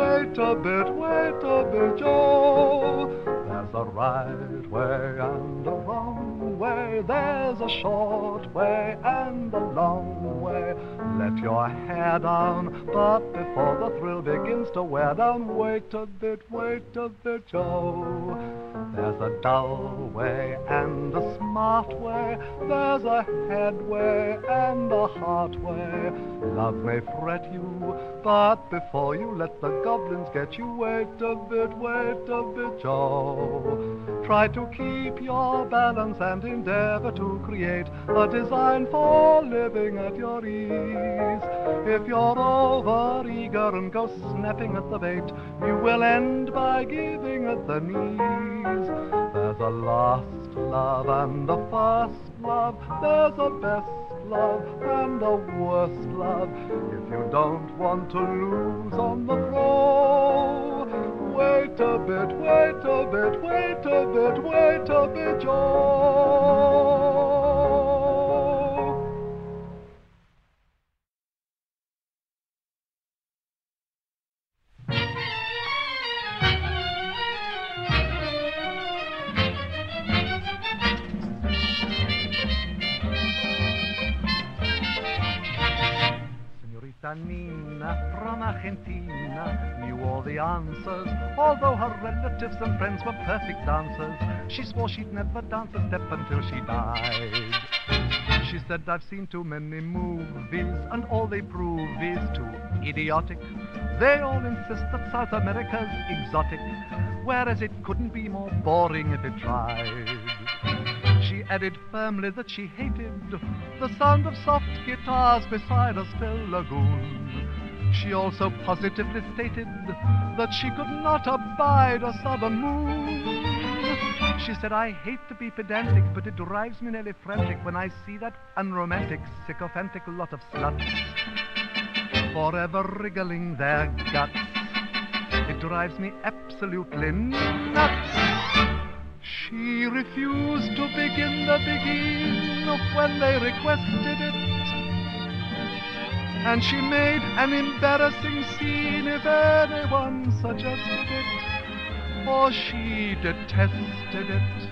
Wait a bit, wait a bit, Joe. There's a right way and a wrong way. There's a short way and a long way. Let your hair down, but before the thrill begins to wear down, wait a bit, wait a bit, Joe. There's a dull way and a smart way. There's a head way and a heart way. Love may fret you, but before you let the goblins get you, wait a bit, wait a bit, Joe. Try to keep your balance and endeavor to create a design for living at your ease. If you're over eager and go snapping at the bait, you will end by giving at the knees. There's a lost love and a first love. There's a best love and a worst love. If you don't want to lose on the throw, wait a bit, wait a bit, wait a bit, wait a bit, Joe. Senorita Nina from Argentina knew all the answers, although her relatives and friends were perfect dancers. She swore she'd never dance a step until she died. She said, I've seen too many movies, and all they prove is too idiotic. They all insist that South America's exotic, whereas it couldn't be more boring if it tried. Added firmly that she hated the sound of soft guitars beside a still lagoon. She also positively stated that she could not abide a southern moon. She said, I hate to be pedantic, but it drives me nearly frantic when I see that unromantic, sycophantic lot of sluts forever wriggling their guts. It drives me absolutely nuts. She refused to begin the Beguine when they requested it. And she made an embarrassing scene if anyone suggested it, for she detested it.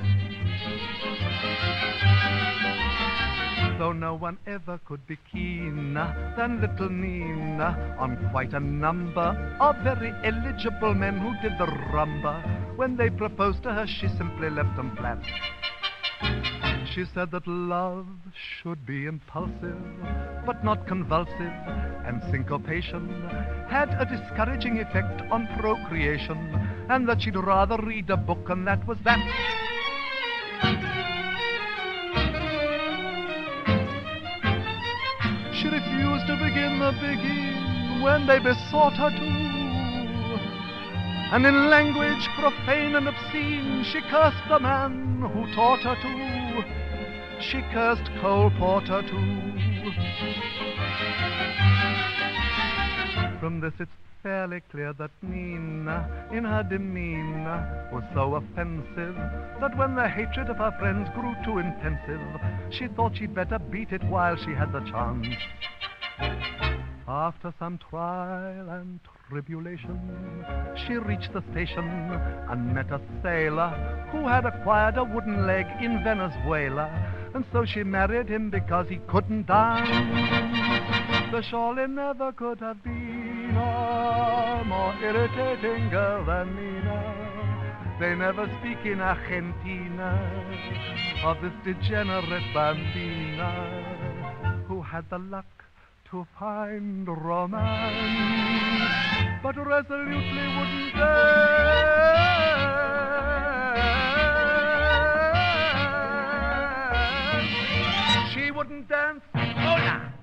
Though no one ever could be keener than little Nina on quite a number of very eligible men who did the rumba. When they proposed to her, she simply left them flat. She said that love should be impulsive, but not convulsive, and syncopation had a discouraging effect on procreation, and that she'd rather read a book, and that was that. To begin the Beguine when they besought her to. And in language profane and obscene, she cursed the man who taught her to. She cursed Cole Porter too. From this it's fairly clear that Nina, in her demeanor, was so offensive that when the hatred of her friends grew too intensive, she thought she'd better beat it while she had the chance. After some trial and tribulation, she reached the station and met a sailor who had acquired a wooden leg in Venezuela, and so she married him because he couldn't dance. The surely never could have been a more irritating girl than Nina. They never speak in Argentina of this degenerate bambina who had the luck to find romance, but resolutely wouldn't dance. She wouldn't dance. Oh, Hola!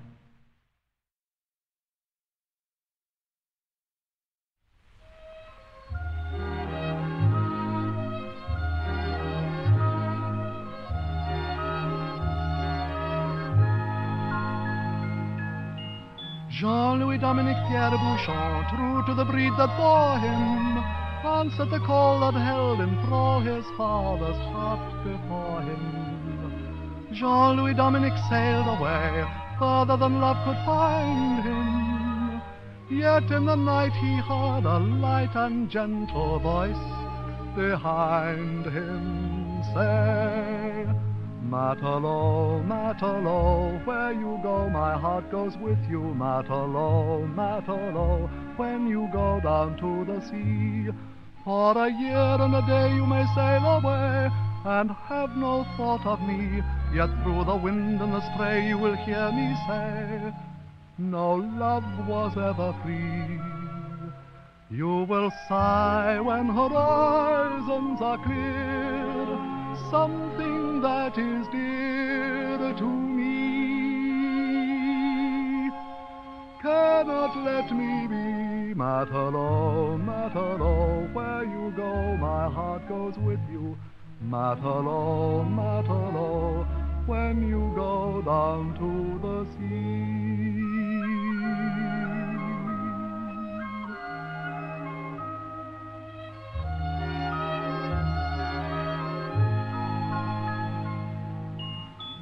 Jean-Louis Dominique Pierre Bouchon, true to the breed that bore him, answered the call that held him, throw his father's heart before him. Jean-Louis Dominique sailed away, further than love could find him. Yet in the night he heard a light and gentle voice behind him say, Matelot, matelot, where you go, my heart goes with you. Matelot, matelot, when you go down to the sea. For a year and a day you may sail away and have no thought of me. Yet through the wind and the spray you will hear me say, No love was ever free. You will sigh when horizons are clear something that is dear to me cannot let me be Matelot, Matelot, where you go, my heart goes with you. Matelot, Matelot, when you go down to the sea.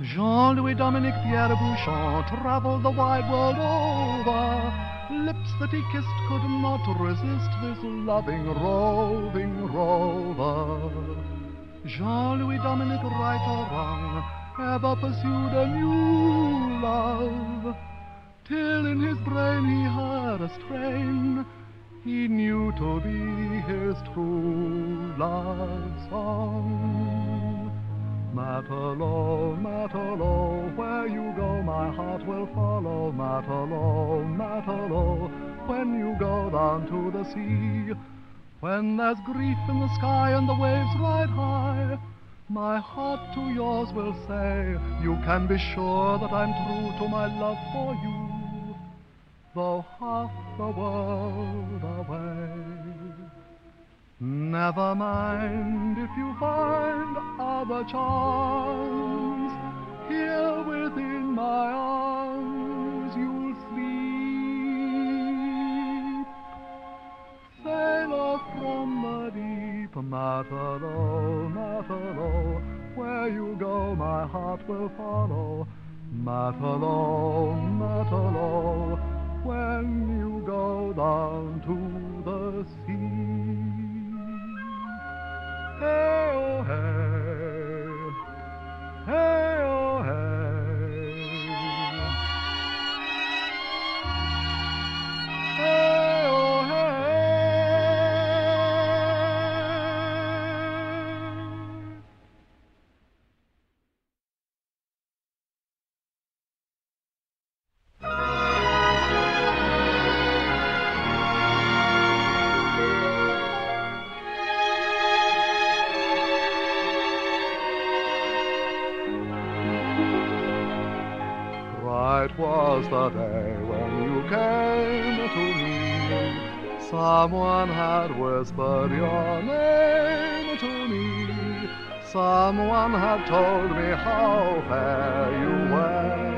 Jean-Louis Dominique Pierre Bouchon traveled the wide world over. Lips that he kissed could not resist this loving, roving rover. Jean-Louis Dominique, right or wrong, ever pursued a new love, till in his brain he heard a strain he knew to be his true love song. Matelot, Matelot, where you go, my heart will follow. Matelot, Matelot, when you go down to the sea. When there's grief in the sky and the waves ride high, my heart to yours will say, You can be sure that I'm true to my love for you, though half the world away. Never mind if you find other charms, here within my arms you'll sleep. Sailor from the deep, Matelot, Matelot, where you go my heart will follow. Matelot, Matelot, when you go down to oh, hey, hey, had whispered your name to me. Someone had told me how fair you were.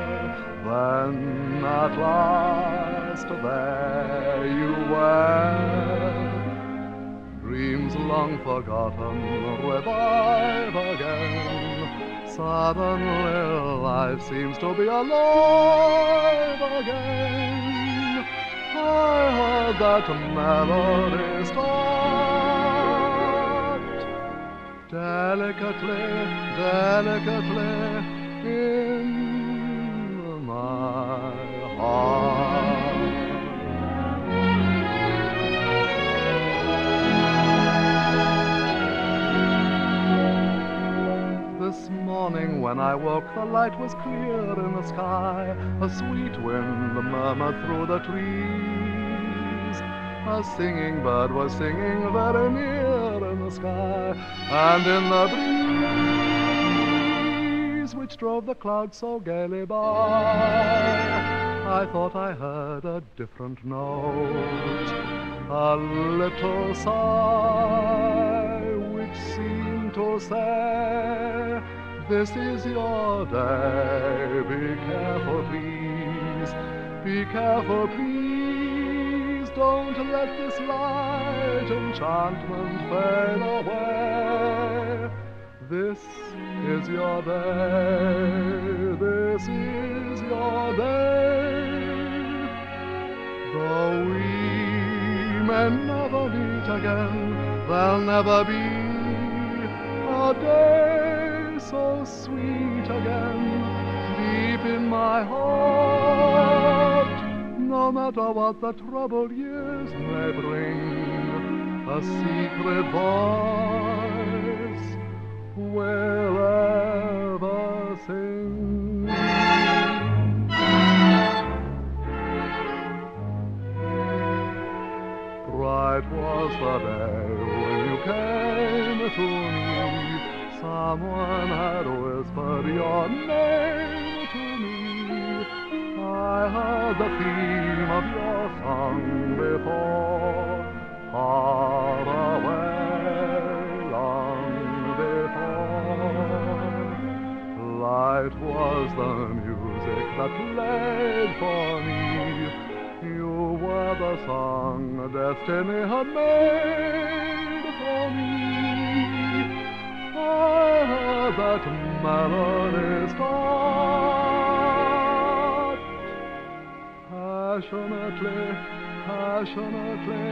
Then at last there you were. Dreams long forgotten revive again. Suddenly life seems to be alive again. I heard that melody start delicately, delicately in my heart. This morning when I woke, the light was clear in the sky. A sweet wind murmured through the trees. A singing bird was singing very near sky. And in the breeze which drove the clouds so gaily by, I thought I heard a different note. A little sigh which seemed to say, This is your day. Be careful, please. Be careful, please. Don't let this light enchantment fade away. This is your day. This is your day. Though we may never meet again, there'll never be a day so sweet again deep in my heart. No matter what the troubled years may bring, a secret voice will ever sing. Bright was the day when you came to me. Someone had whispered your name. I heard the theme of your song before, far away, long before. Light was the music that played for me. You were the song destiny had made for me. I heard that melody start passionately, passionately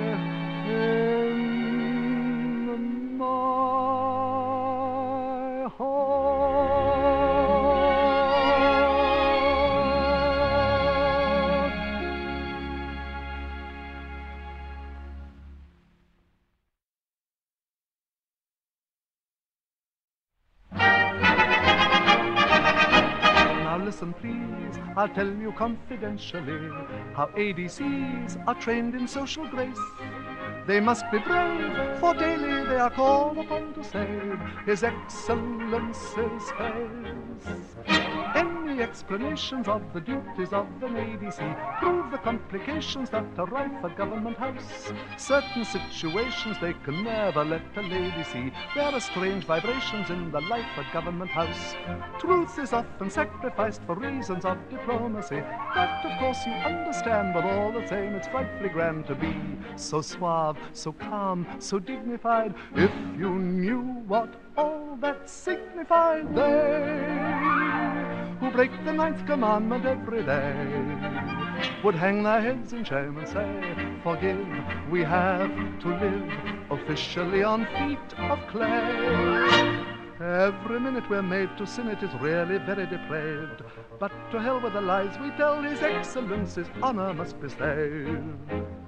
in my heart. Listen please, I'll tell you confidentially how ADCs are trained in social grace. They must be brave, for daily they are called upon to save His Excellency's face. Any explanations of the duties of an ADC prove the complications that are rife at Government House. Certain situations they can never let a lady see. There are strange vibrations in the life at Government House. Truth is often sacrificed for reasons of diplomacy. But of course you understand, but all the same it's frightfully grand to be so suave, so calm, so dignified. If you knew what all that signified, they who break the ninth commandment every day would hang their heads in shame and say, Forgive, we have to live officially on feet of clay. Every minute we're made to sin, it is really very depraved. But to hell with the lies we tell, His Excellency's honor must be saved.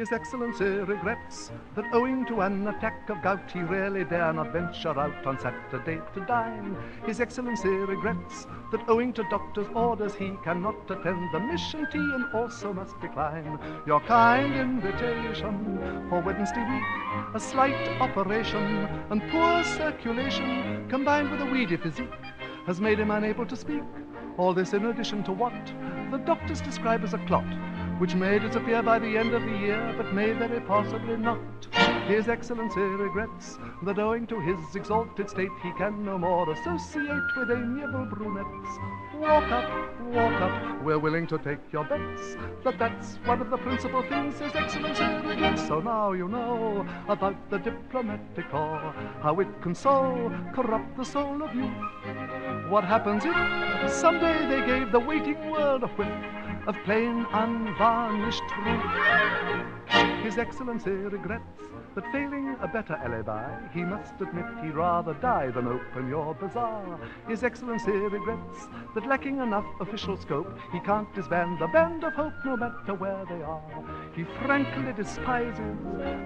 His Excellency regrets that owing to an attack of gout he really dare not venture out on Saturday to dine. His Excellency regrets that owing to doctor's orders he cannot attend the mission tea and also must decline your kind invitation for Wednesday week. A slight operation and poor circulation combined with a weedy physique has made him unable to speak. All this in addition to what the doctors describe as a clot which may disappear by the end of the year, but may very possibly not. His Excellency regrets that owing to his exalted state he can no more associate with amiable brunettes. Walk up, walk up, we're willing to take your bets, but that's one of the principal things His Excellency regrets. So now you know about the diplomatic corps, how it can so corrupt the soul of youth. What happens if someday they gave the waiting world a whiff of plain unvarnished truth. His Excellency regrets that failing a better alibi, he must admit he'd rather die than open your bazaar. His Excellency regrets that lacking enough official scope, he can't disband the band of hope no matter where they are. He frankly despises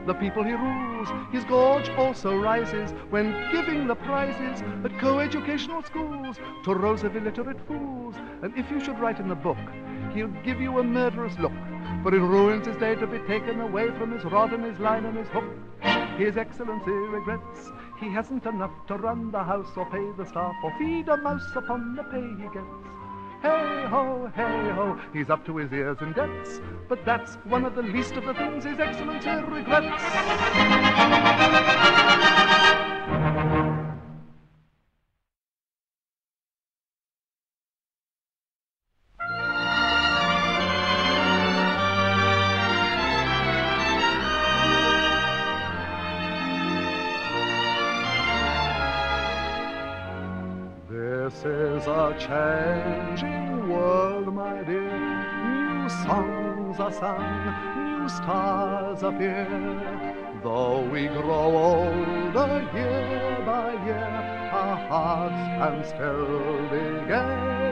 the people he rules. His gorge also rises when giving the prizes at co-educational schools to rosy illiterate fools. And if you should write in the book, he'll give you a murderous look. For it ruins his day to be taken away from his rod and his line and his hook. His Excellency regrets he hasn't enough to run the house or pay the staff or feed a mouse upon the pay he gets. Hey ho, hey ho, he's up to his ears in debts, but that's one of the least of the things His Excellency regrets. A changing world, my dear. New songs are sung, new stars appear. Though we grow older year by year, our hearts can still be gay.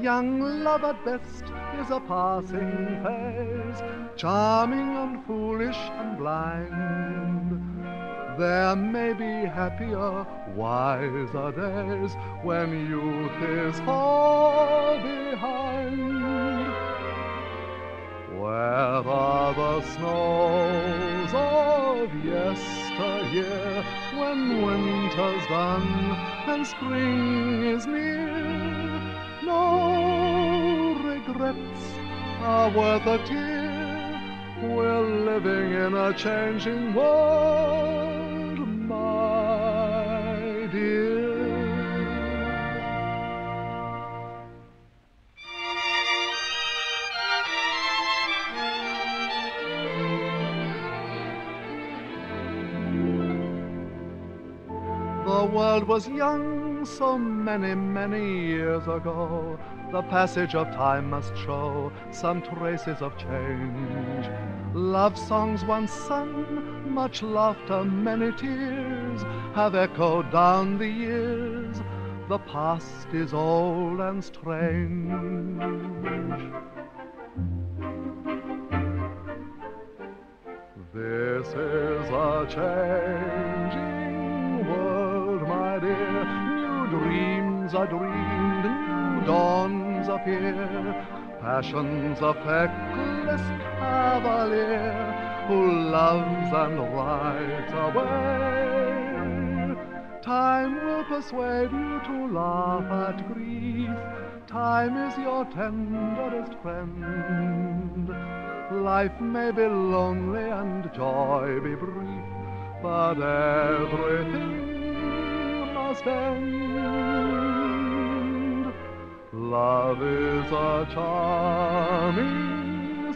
Young love at best is a passing phase, charming and foolish and blind. There may be happier, wiser days when youth is far behind. Where are the snows of yesteryear when winter's done and spring is near? No regrets are worth a tear. We're living in a changing world, The world was young so many, many years ago. The passage of time must show some traces of change. Love songs once sung, much laughter, many tears, have echoed down the years. The past is old and strange. This is a changing dreams are dreamed, new dawns appear. Passion's a feckless cavalier who loves and rides away. Time will persuade you to laugh at grief. Time is your tenderest friend. Life may be lonely and joy be brief, but everything must end. Love is a charming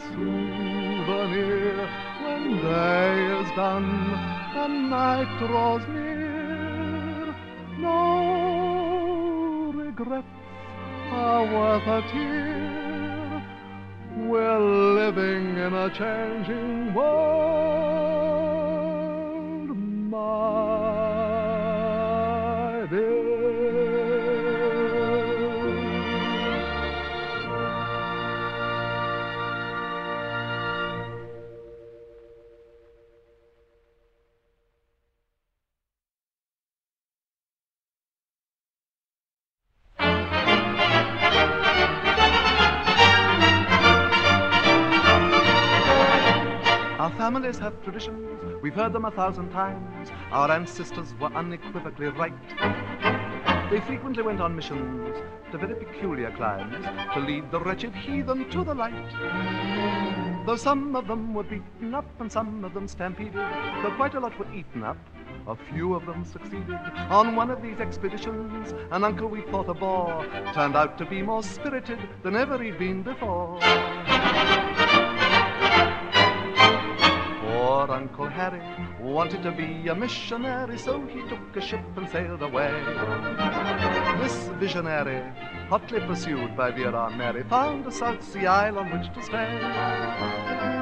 souvenir when day is done and night draws near. No regrets are worth a tear. We're living in a changing world, my families have traditions, we've heard them a thousand times. Our ancestors were unequivocally right. They frequently went on missions to very peculiar climes to lead the wretched heathen to the light. Though some of them were beaten up and some of them stampeded, though quite a lot were eaten up, a few of them succeeded. On one of these expeditions, an uncle we thought a bore turned out to be more spirited than ever he'd been before. Poor Uncle Harry wanted to be a missionary, so he took a ship and sailed away. This visionary, hotly pursued by Vera Mary, found a South Sea isle on which to stay.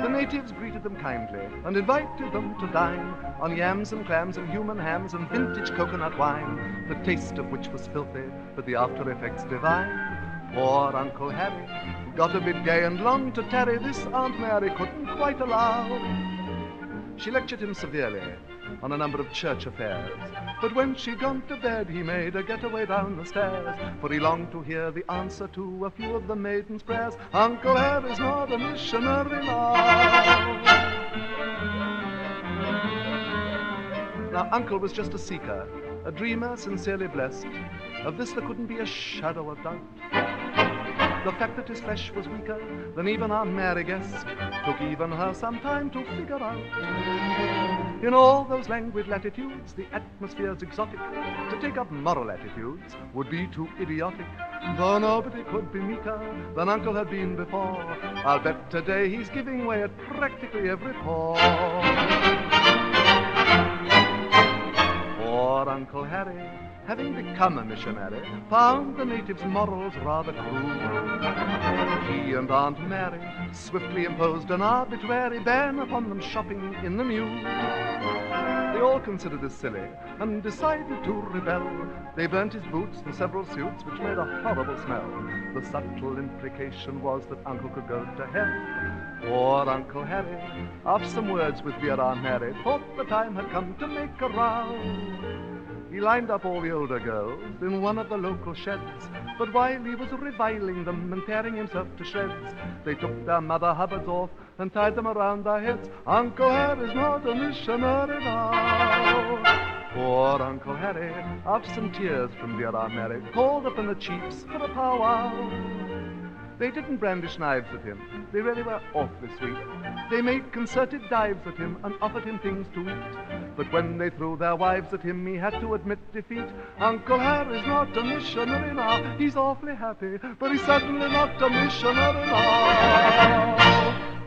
The natives greeted them kindly and invited them to dine on yams and clams and human hams and vintage coconut wine, the taste of which was filthy, but the after effects divine. Poor Uncle Harry got a bit gay and longed to tarry. This Aunt Mary couldn't quite allow. She lectured him severely on a number of church affairs. But when she'd gone to bed, he made a getaway down the stairs, for he longed to hear the answer to a few of the maiden's prayers. Uncle Harry's not a missionary now. Now, Uncle was just a seeker, a dreamer sincerely blessed. Of this there couldn't be a shadow of doubt. The fact that his flesh was weaker than even our Mary guessed took even her some time to figure out. In all those languid latitudes, the atmosphere's exotic. To take up moral attitudes would be too idiotic. Though nobody could be meeker than Uncle had been before, I'll bet today he's giving way at practically every pore. Poor Uncle Harry, having become a missionary, found the natives' morals rather cruel. He and Aunt Mary swiftly imposed an arbitrary ban upon them shopping in the mule. They all considered this silly and decided to rebel. They burnt his boots and several suits, which made a horrible smell. The subtle implication was that Uncle could go to hell. Poor Uncle Harry, after some words with dear Aunt Mary, thought the time had come to make a row. He lined up all the older girls in one of the local sheds, but while he was reviling them and tearing himself to shreds, they took their Mother Hubbards off and tied them around their heads. Uncle Harry's not a missionary now. Poor Uncle Harry, after some tears from dear Aunt Mary, called upon the chiefs for a powwow. They didn't brandish knives at him. They really were awfully sweet. They made concerted dives at him and offered him things to eat. But when they threw their wives at him, he had to admit defeat. Uncle Harry's not a missionary now. He's awfully happy, but he's certainly not a missionary now.